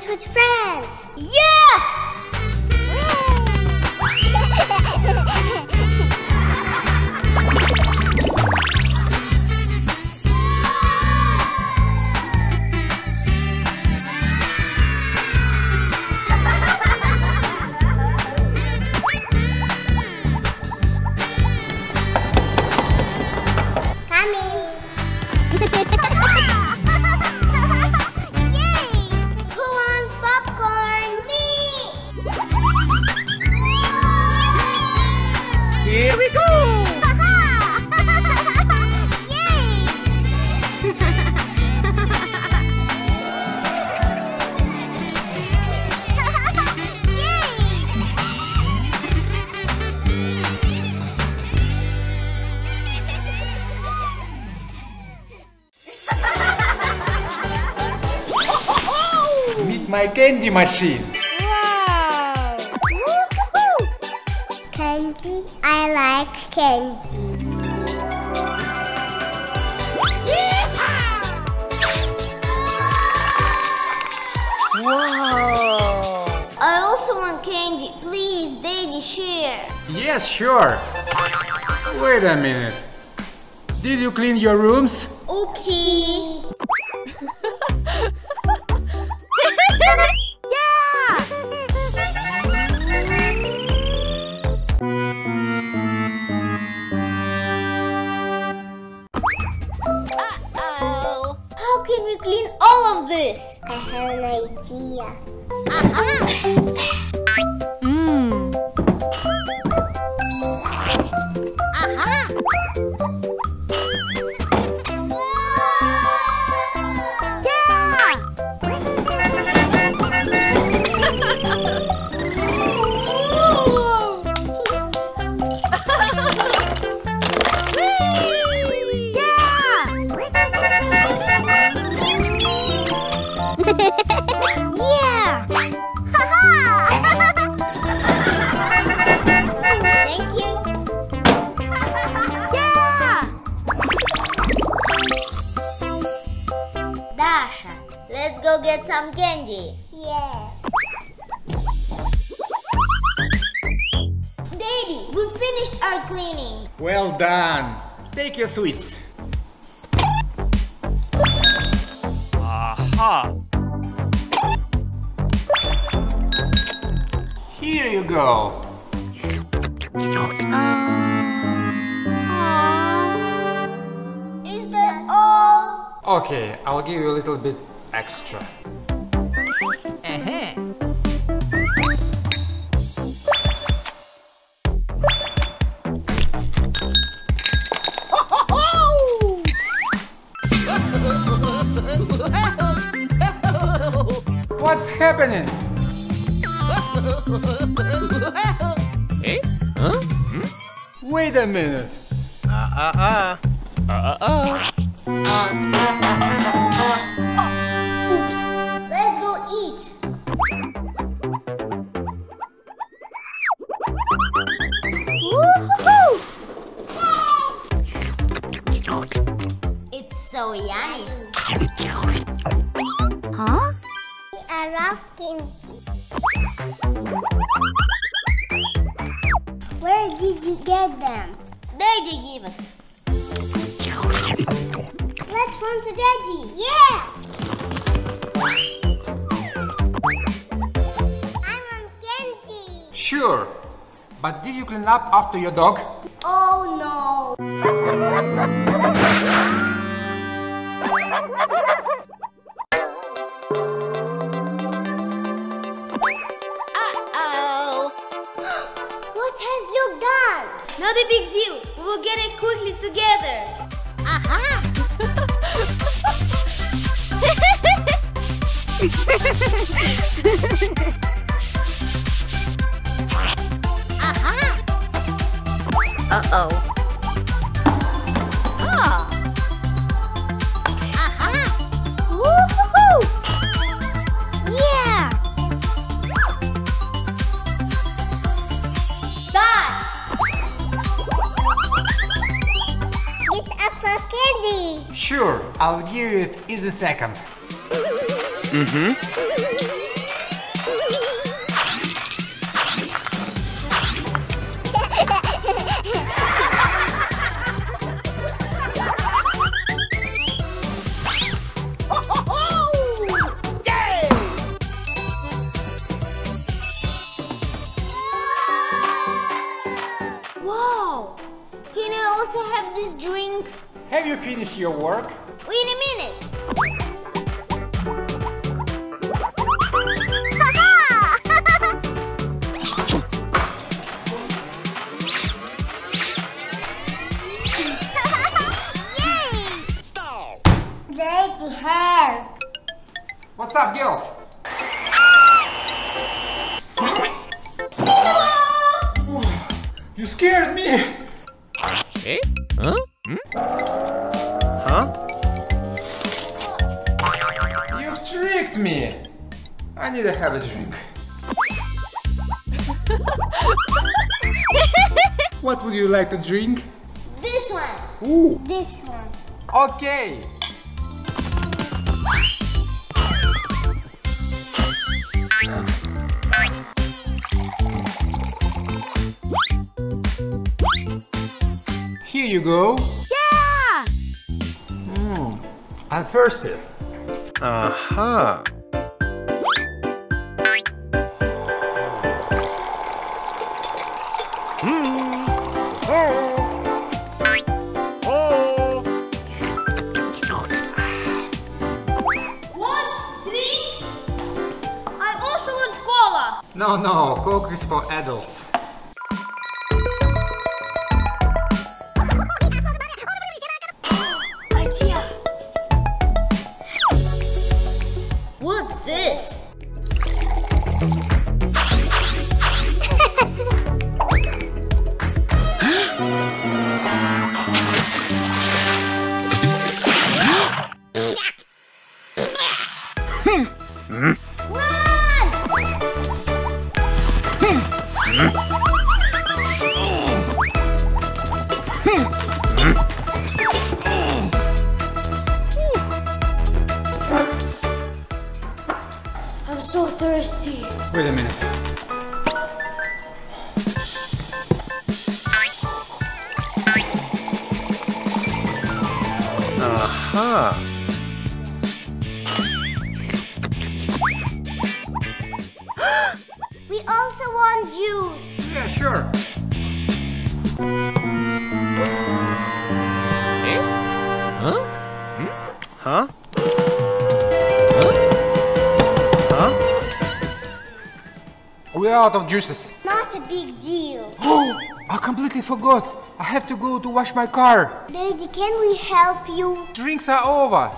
friends
my candy machine.
Wow! Candy, I like candy.
Wow!
I also want candy. Please, Daddy, share.
Yes, sure. Wait a minute. Did you clean your rooms? sweets. Sure. But did you clean up after your dog?
Oh no. Uh-oh. what has Luke done?
Not a big deal. We will get it quickly together.
Aha! Aha!
Uh-oh.
Ah! Aha! Woohoo! Yeah!
Done.
It's up for candy.
Sure, I'll give it in a second.
Wow!
Finished your work? Drink?
This one.
Ooh.
This one.
Okay. Here you go.
Yeah!
Mm, I'm thirsty.
Aha. Oh.
We also want juice.
Yeah, sure.
Eh? Huh? Hmm? Huh? Huh?
We're out of juices.
Not a big deal.
Oh, I completely forgot. I have to go to wash my car.
Daddy, can we help you?
Drinks are over.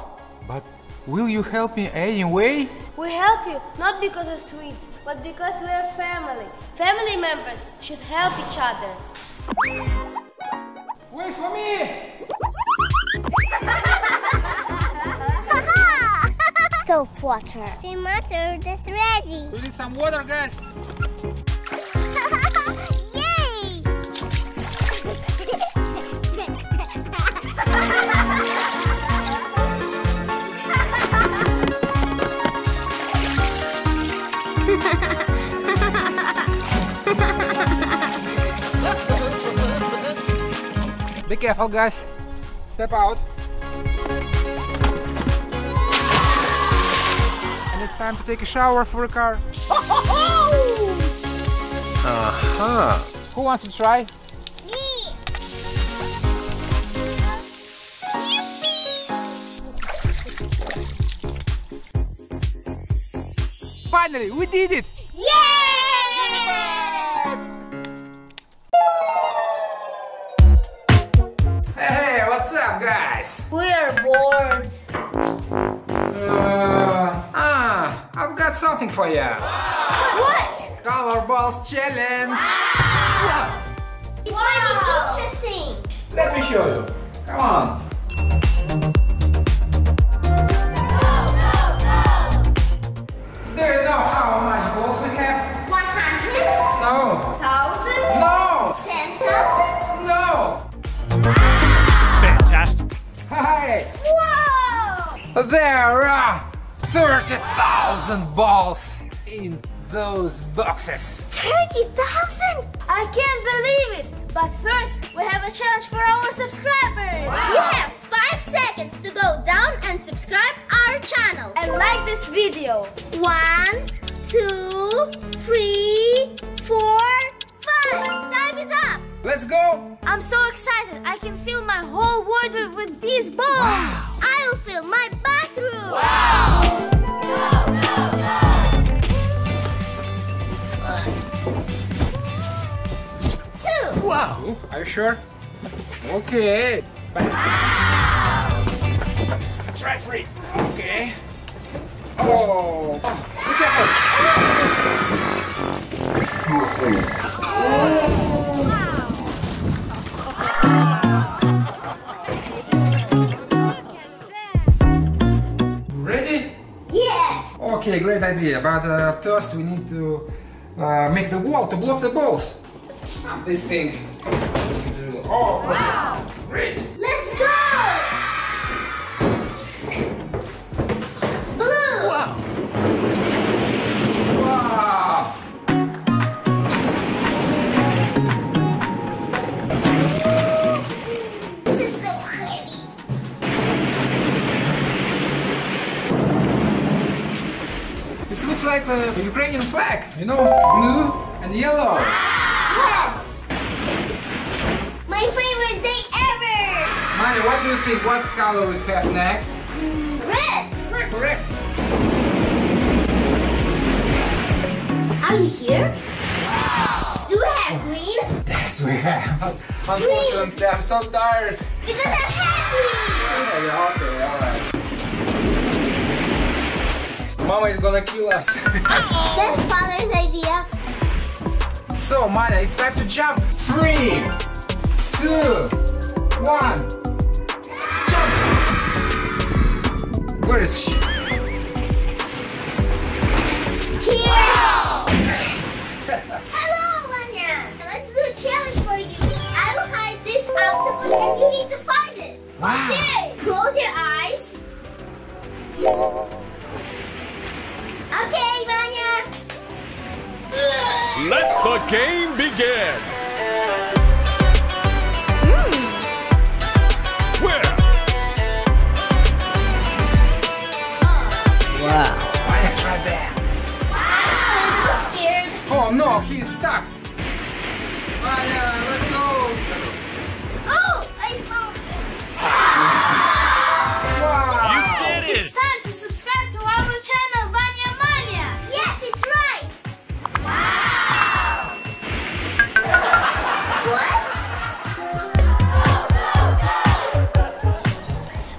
But will you help me anyway?
We help you not because of sweets, but because we're family. Family members should help each other.
Wait for me!
Soap water. Tomato is ready.
We need some water, guys. Be careful, guys. Step out. And it's time to take a shower for a car.
Aha.
Who wants to try?
Me.
Finally, we did it! Something for you.
What?
Color balls challenge.
It's gonna be interesting.
Let me show you. Come on. Do you know how much balls we have?
100?
No.
Thousand?
No.
10,000?
No.
Fantastic.
Hi.
Whoa!
There are 30,000 balls in those boxes.
30,000?
I can't believe it. But first, we have a challenge for our subscribers.
You have 5 seconds to go down and subscribe our channel.
And like this video.
One, two, three, four, five. Time is up.
Let's go.
I'm so excited. I can fill my whole wardrobe with these balls.
I will fill my bathroom. Two.
Wow.
Are you sure? Okay. Try free. Okay. Oh. Be careful. Ready?
Yes.
Okay, great idea. But uh, first we need to uh, make the wall to block the balls. This thing. Oh, wow. Great.
Let's go. Blue.
Wow.
Wow.
This is so heavy.
This looks like the Ukrainian flag. You know, blue and yellow.
Yes.
Maya, what do you think? What color we have next?
Red.
Correct, correct.
Are you here? Do we have green?
Yes, we have. Unfortunately, I'm so tired.
Because I'm happy.
Okay, okay, alright. Mama is gonna kill us.
That's father's idea.
so, Maya, it's time to jump. Three, two, one. Where is she?
Here. Hello, Vanya. Let's do a challenge for you. I will hide this octopus and you need to find it.
Wow.
Okay. Close your eyes. Okay, Vanya.
Let the game begin.
Oh no, he's stuck! Ah, let's go!
Oh, I found ah!
Wow!
You did it!
It's time to subscribe to our channel, Vania Mania!
Yes, it's right! Wow! what?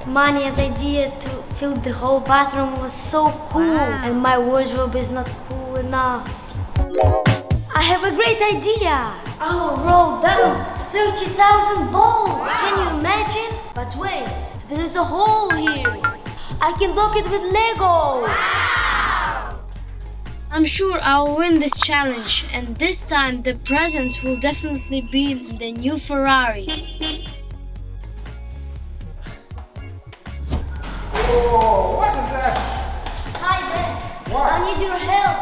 Mania's idea to fill the whole bathroom was so cool wow. and my wardrobe is not cool enough. I have a great idea. I'll roll down 30,000 balls. Can you imagine? But wait, there is a hole here. I can block it with Lego.
I'm sure I'll win this challenge, and this time the present will definitely be the new Ferrari.
Oh, what is that?
Hi, Dad.
What?
I need your help.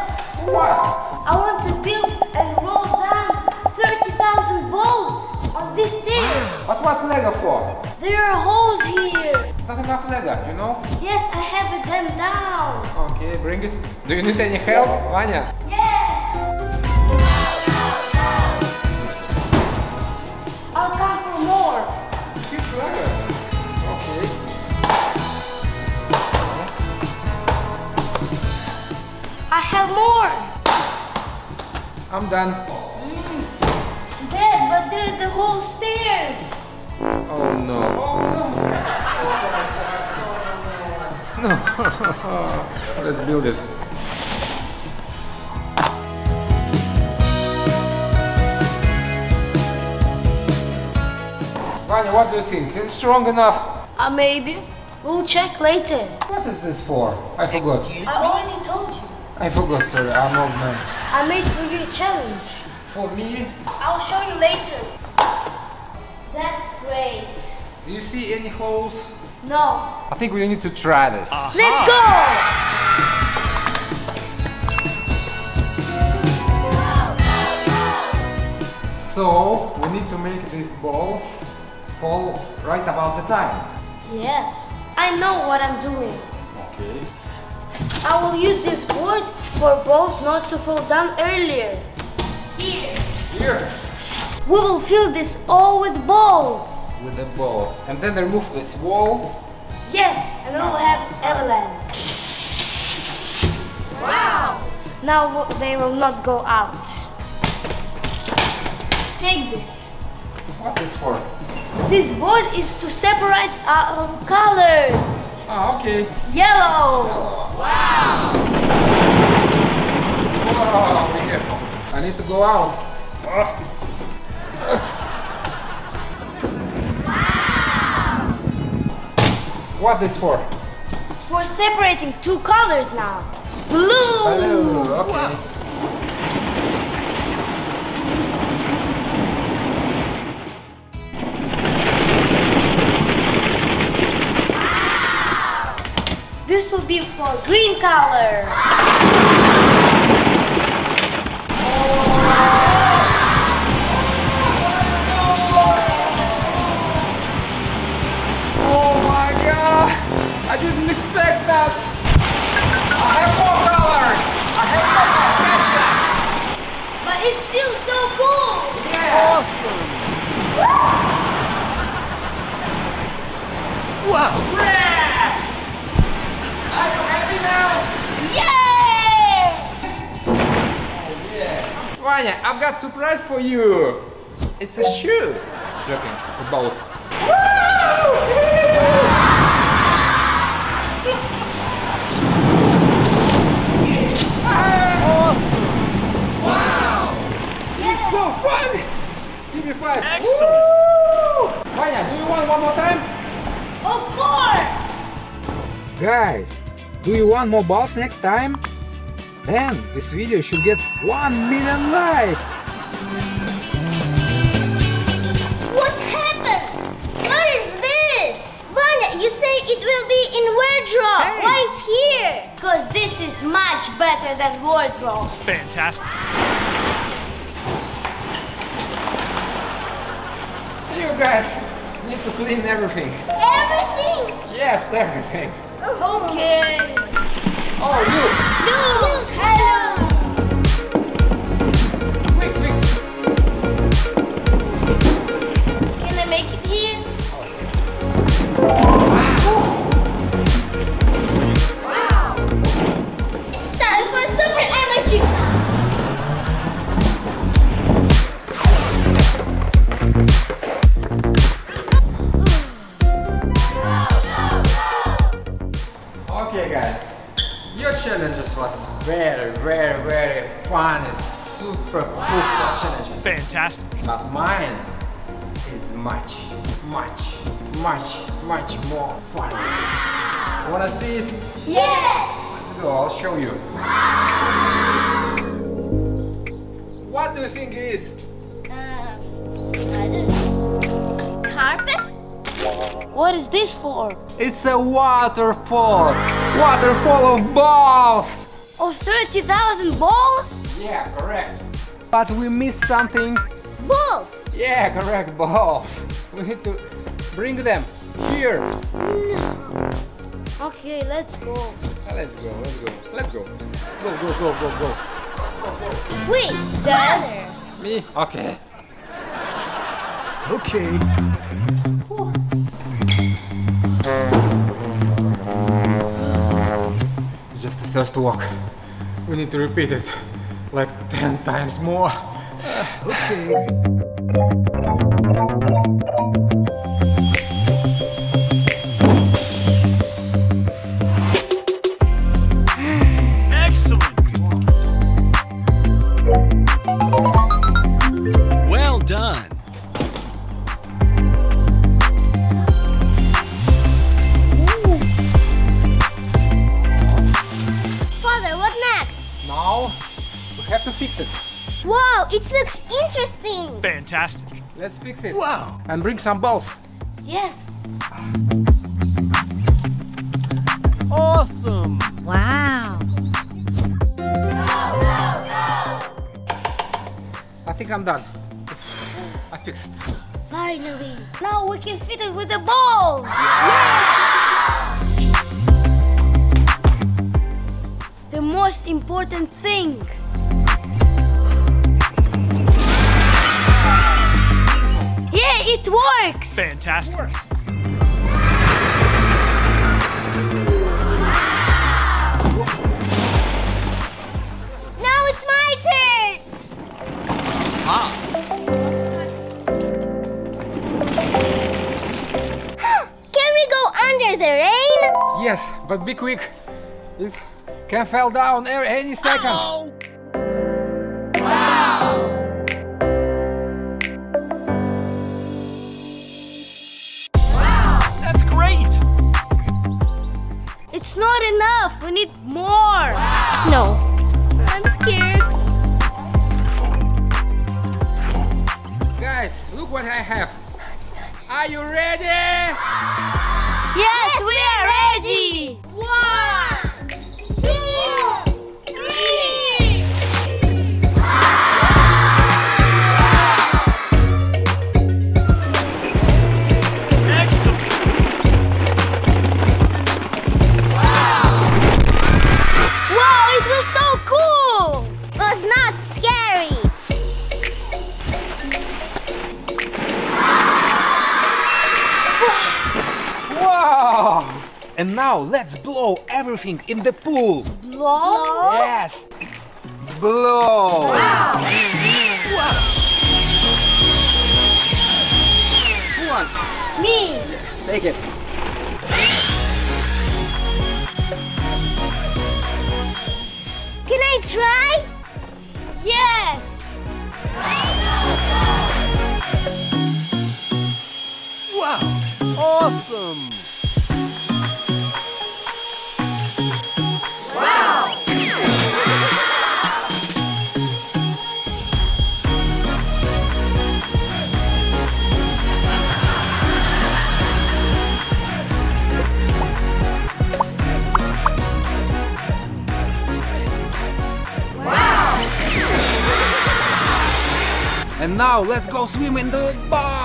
What?
I want to build and roll down 30,000 balls on these stairs.
But what Lego for?
There are holes here.
It's not enough Lego, you know?
Yes, I have it them down.
Okay, bring it. Do you need any help, Vanya?
Yes. I'll come for more.
It's huge Lego. Ah. Okay.
I have more.
I'm done.
Dad, but there's the whole stairs.
Oh no. Oh no. No. Let's build it. Vanya, what do you think? Is it strong enough?
Uh, maybe. We'll check later.
What is this for? I forgot. Excuse me?
I already told you.
I forgot, sorry. I'm old man.
I made for you a challenge.
For me,
I'll show you later. That's great.
do you see any holes?
No.
I think we need to try this.
Let's go!
So, we need to make these balls fall right about the time.
Yes. I know what I'm doing.
Okay.
I will use this board for balls not to fall down earlier. Here.
Here,
We will fill this all with balls.
with the balls. And then remove this wall.
Yes, and we will have avalanche. Wow! Now they will not go out. Take this.
What is for?
This board is to separate our colors.
Ah, okay.
Yellow.
Oh, be careful. I need to go out. Wow. What is for?
We're separating two colors now. Blue.
Hello. Okay.
This will be for green color.
Oh my god! I didn't expect that! I have more colors! I have more passion!
But it's still so cool.
Wow!
Are you happy now?
Yay!
Vanya, I've got surprise for you! It's a shoe! Joking, it's a boat. Woo! Wow! It's so fun! Give me five.
Excellent!
Woo! Vanya, do you want one more time?
Of course.
Guys, do you want more balls next time? Then this video should get 1 million likes!
What happened? What is this? Vanya, you say it will be in wardrobe. Why it's here?
Because this is much better than wardrobe.
Fantastic!
You guys need to clean everything.
Everything.
Yes, everything.
Okay.
Oh, you!
Look. Hello.
Was very, very, very fun and super cool challenges.
Fantastic.
But mine is much, much, much, much more fun. Wanna see it?
Yes!
Let's go, I'll show you. What do you think it is?
Um, I don't know. Carpet?
What is this for?
It's a waterfall! Waterfall of balls!
Of 30,000 balls?
Yeah, correct. But we missed something.
Balls!
Yeah, correct, balls. We need to bring them here. No.
Okay, let's go.
Ah, Let's go, let's go, let's go. Go, go, go, go, go.
Wait, Father!
Me? Okay.
Okay.
First walk. We need to repeat it like 10 times more.
Okay.
Fix it.
Wow.
And bring some balls. But be quick. It can fall down any second.
Oh.
Everything in the pool.
Blow?
Yes. Blow. Who wants?
Me.
Take it. Let's go swim in the balls.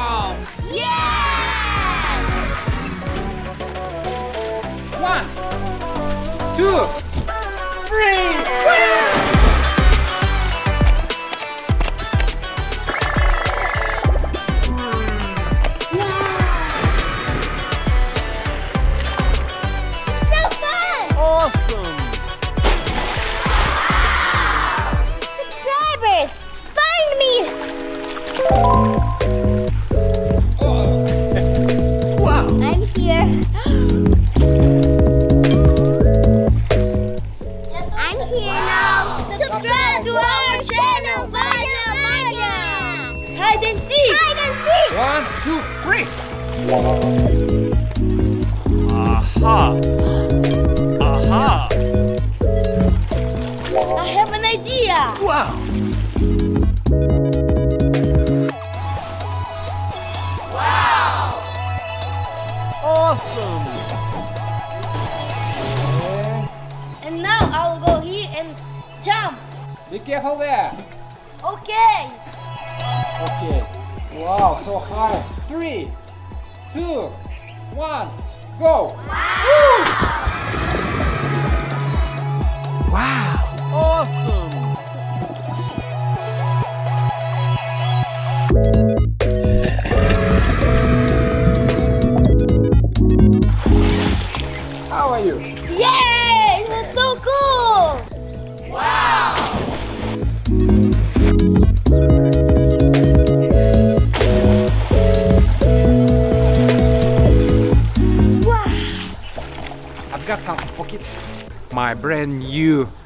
My brand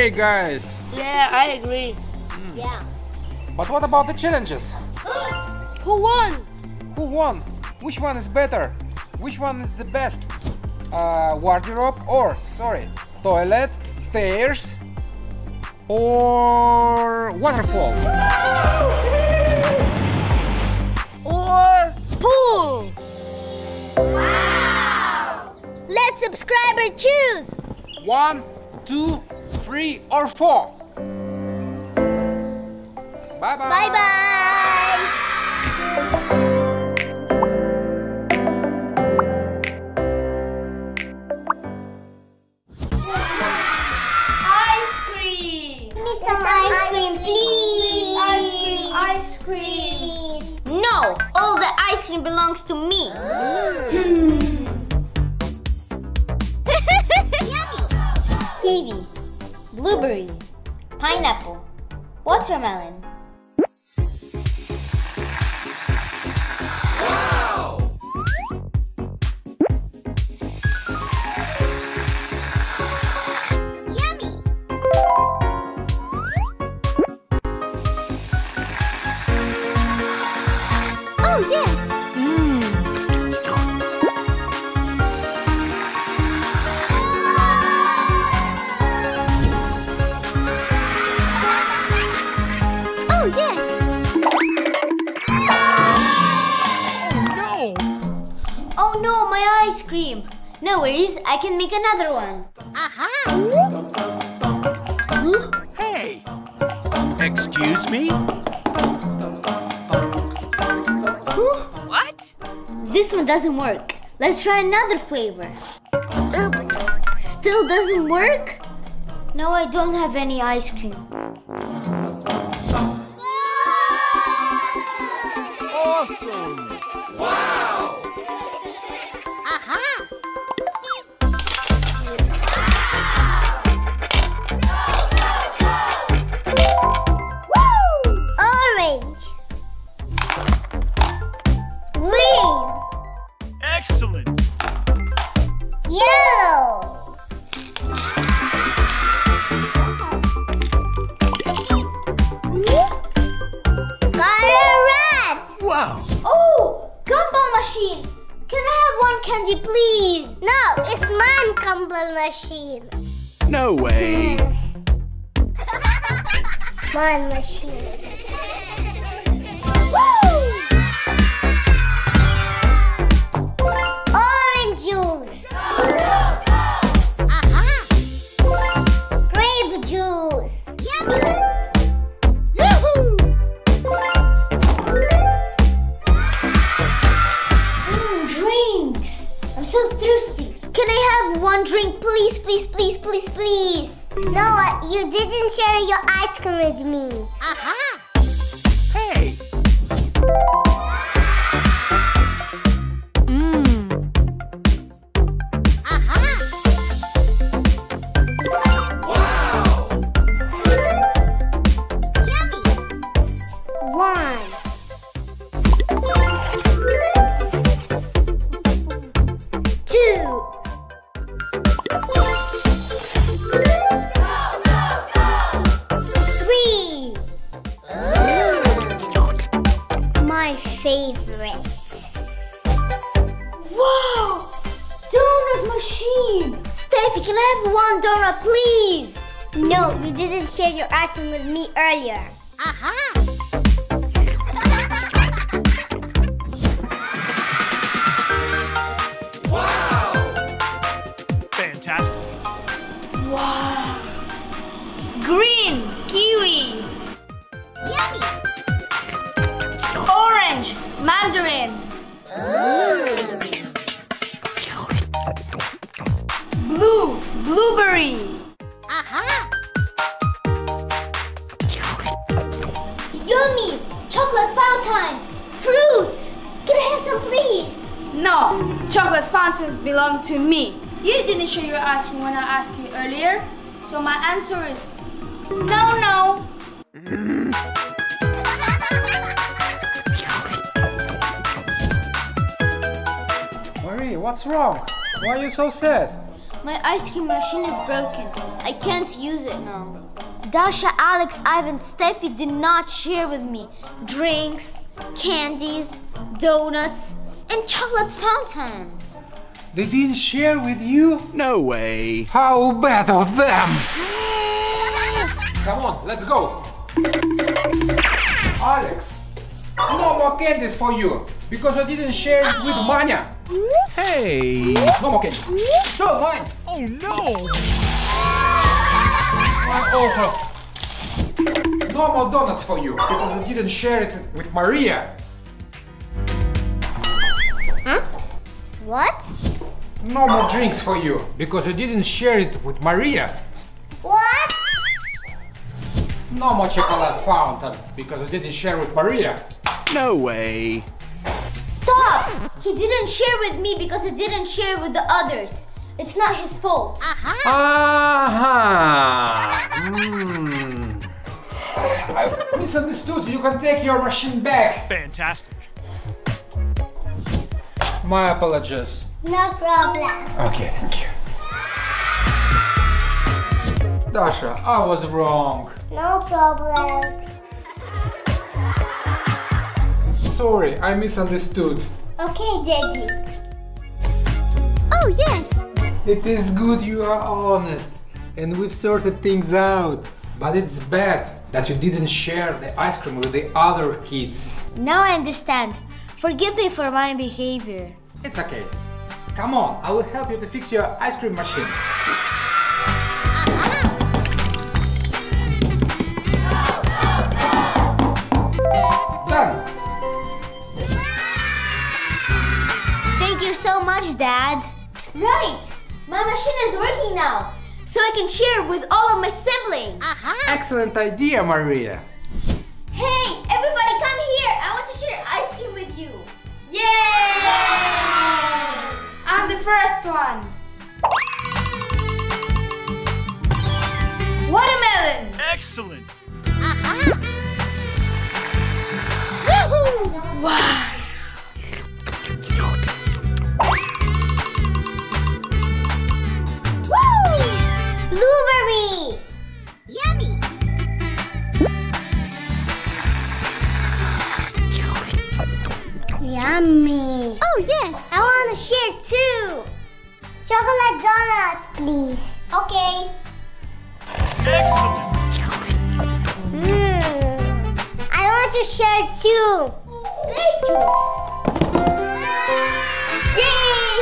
nice
guys.
Yeah, I agree.
Yeah.
But what about the challenges?
Who won?
Who won? Which one is better? Which one is the best? Uh, wardrobe or, sorry, toilet, stairs, or waterfall?
Or pool?
Let subscriber choose.
One, or
4.
No worries, I can make another one. Aha!
Hey! Excuse me?
What? This one doesn't work. Let's try another flavor. Oops. Still doesn't work? No, I don't have any ice cream. Machine.
To me. You didn't share your ice cream when I asked you earlier, so my answer is no, no.
Marie, what's wrong? Why are you so sad?
My ice cream machine is broken. I can't use it now. Dasha, Alex, Ivan, Stephi did not share with me drinks, candies, donuts, and chocolate fountain.
They didn't share with you?
No way.
How bad of them! Come on, let's go! Alex, no more candies for you because I didn't share it with Manya.
Hey!
No more candies. So mine.
Oh no!
Mine also. No more donuts for you because I didn't share it with Maria.
What?
No more drinks for you because I didn't share it with Maria.
What?
No more chocolate fountain because I didn't share with Maria.
No way.
Stop! He didn't share with me because he didn't share with the others. It's not his fault.
Aha! Hmm. I misunderstood. You can take your machine back.
Fantastic.
My apologies.
No problem.
Okay, thank you. Dasha, I was wrong.
No problem.
Sorry, I misunderstood.
Okay, Daddy. Oh, yes.
It is good you are honest and we've sorted things out. But it's bad that you didn't share the ice cream with the other kids.
Now I understand. Forgive me for my behavior.
It's okay. Come on, I will help you to fix your ice cream machine. Done.
Thank you so much, Dad. Right! My machine is working now, so I can share with all of my siblings. Uh-huh.
Excellent idea, Maria.
Hey, everybody come here! I want to share ice cream with you.
Yay! I'm the first one. Watermelon.
Excellent.
Wow. Woo!
Blueberry. Yummy. Oh, yes. I want to share too. Chocolate donuts, please. Okay.
Excellent.
Mmm. I want to share too. Grape juice. Yay!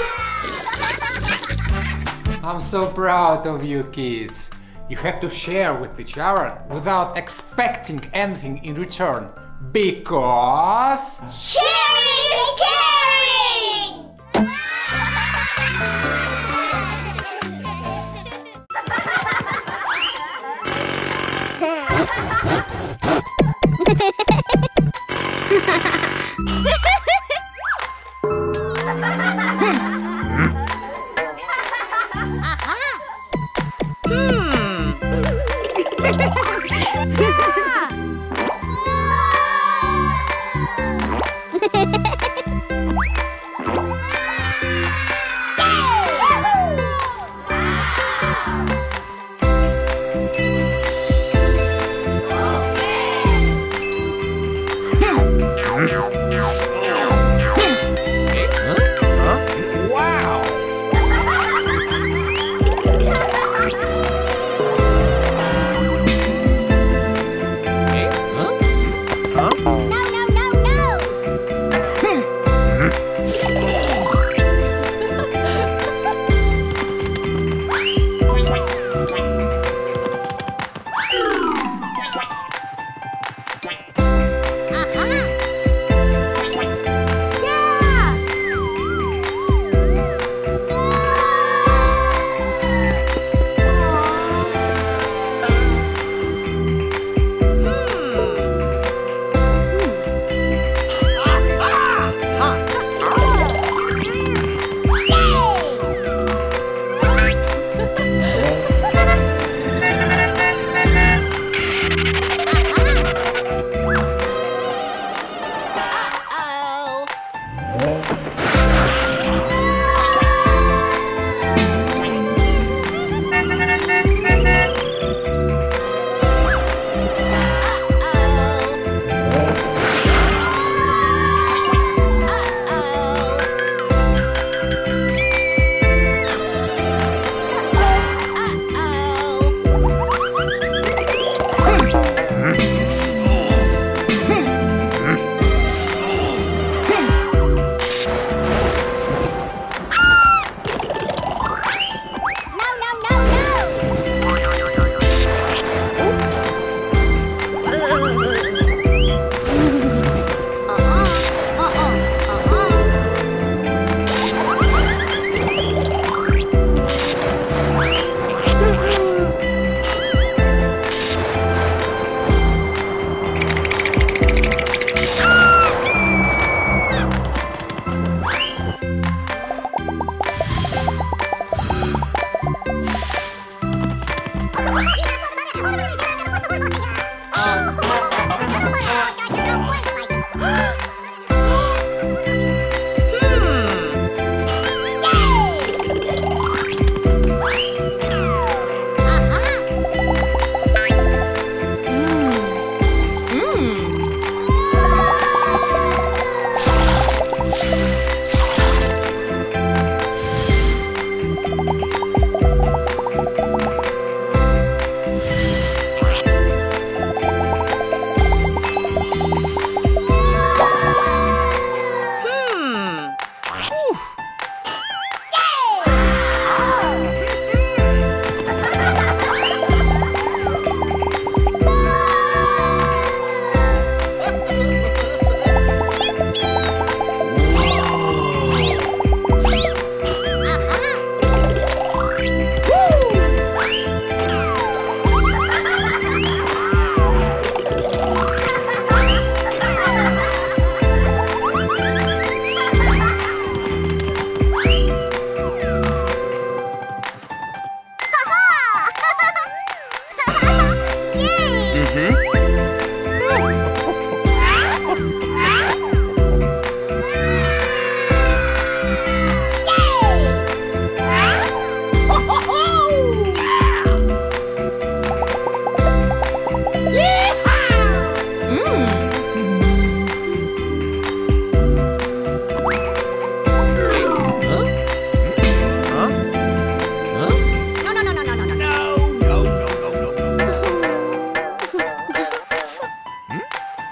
I'm so proud of you kids. You have to share with each other without expecting anything in return. Because...
Sharing is caring! hmm.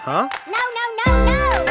Huh? No, no, no, no!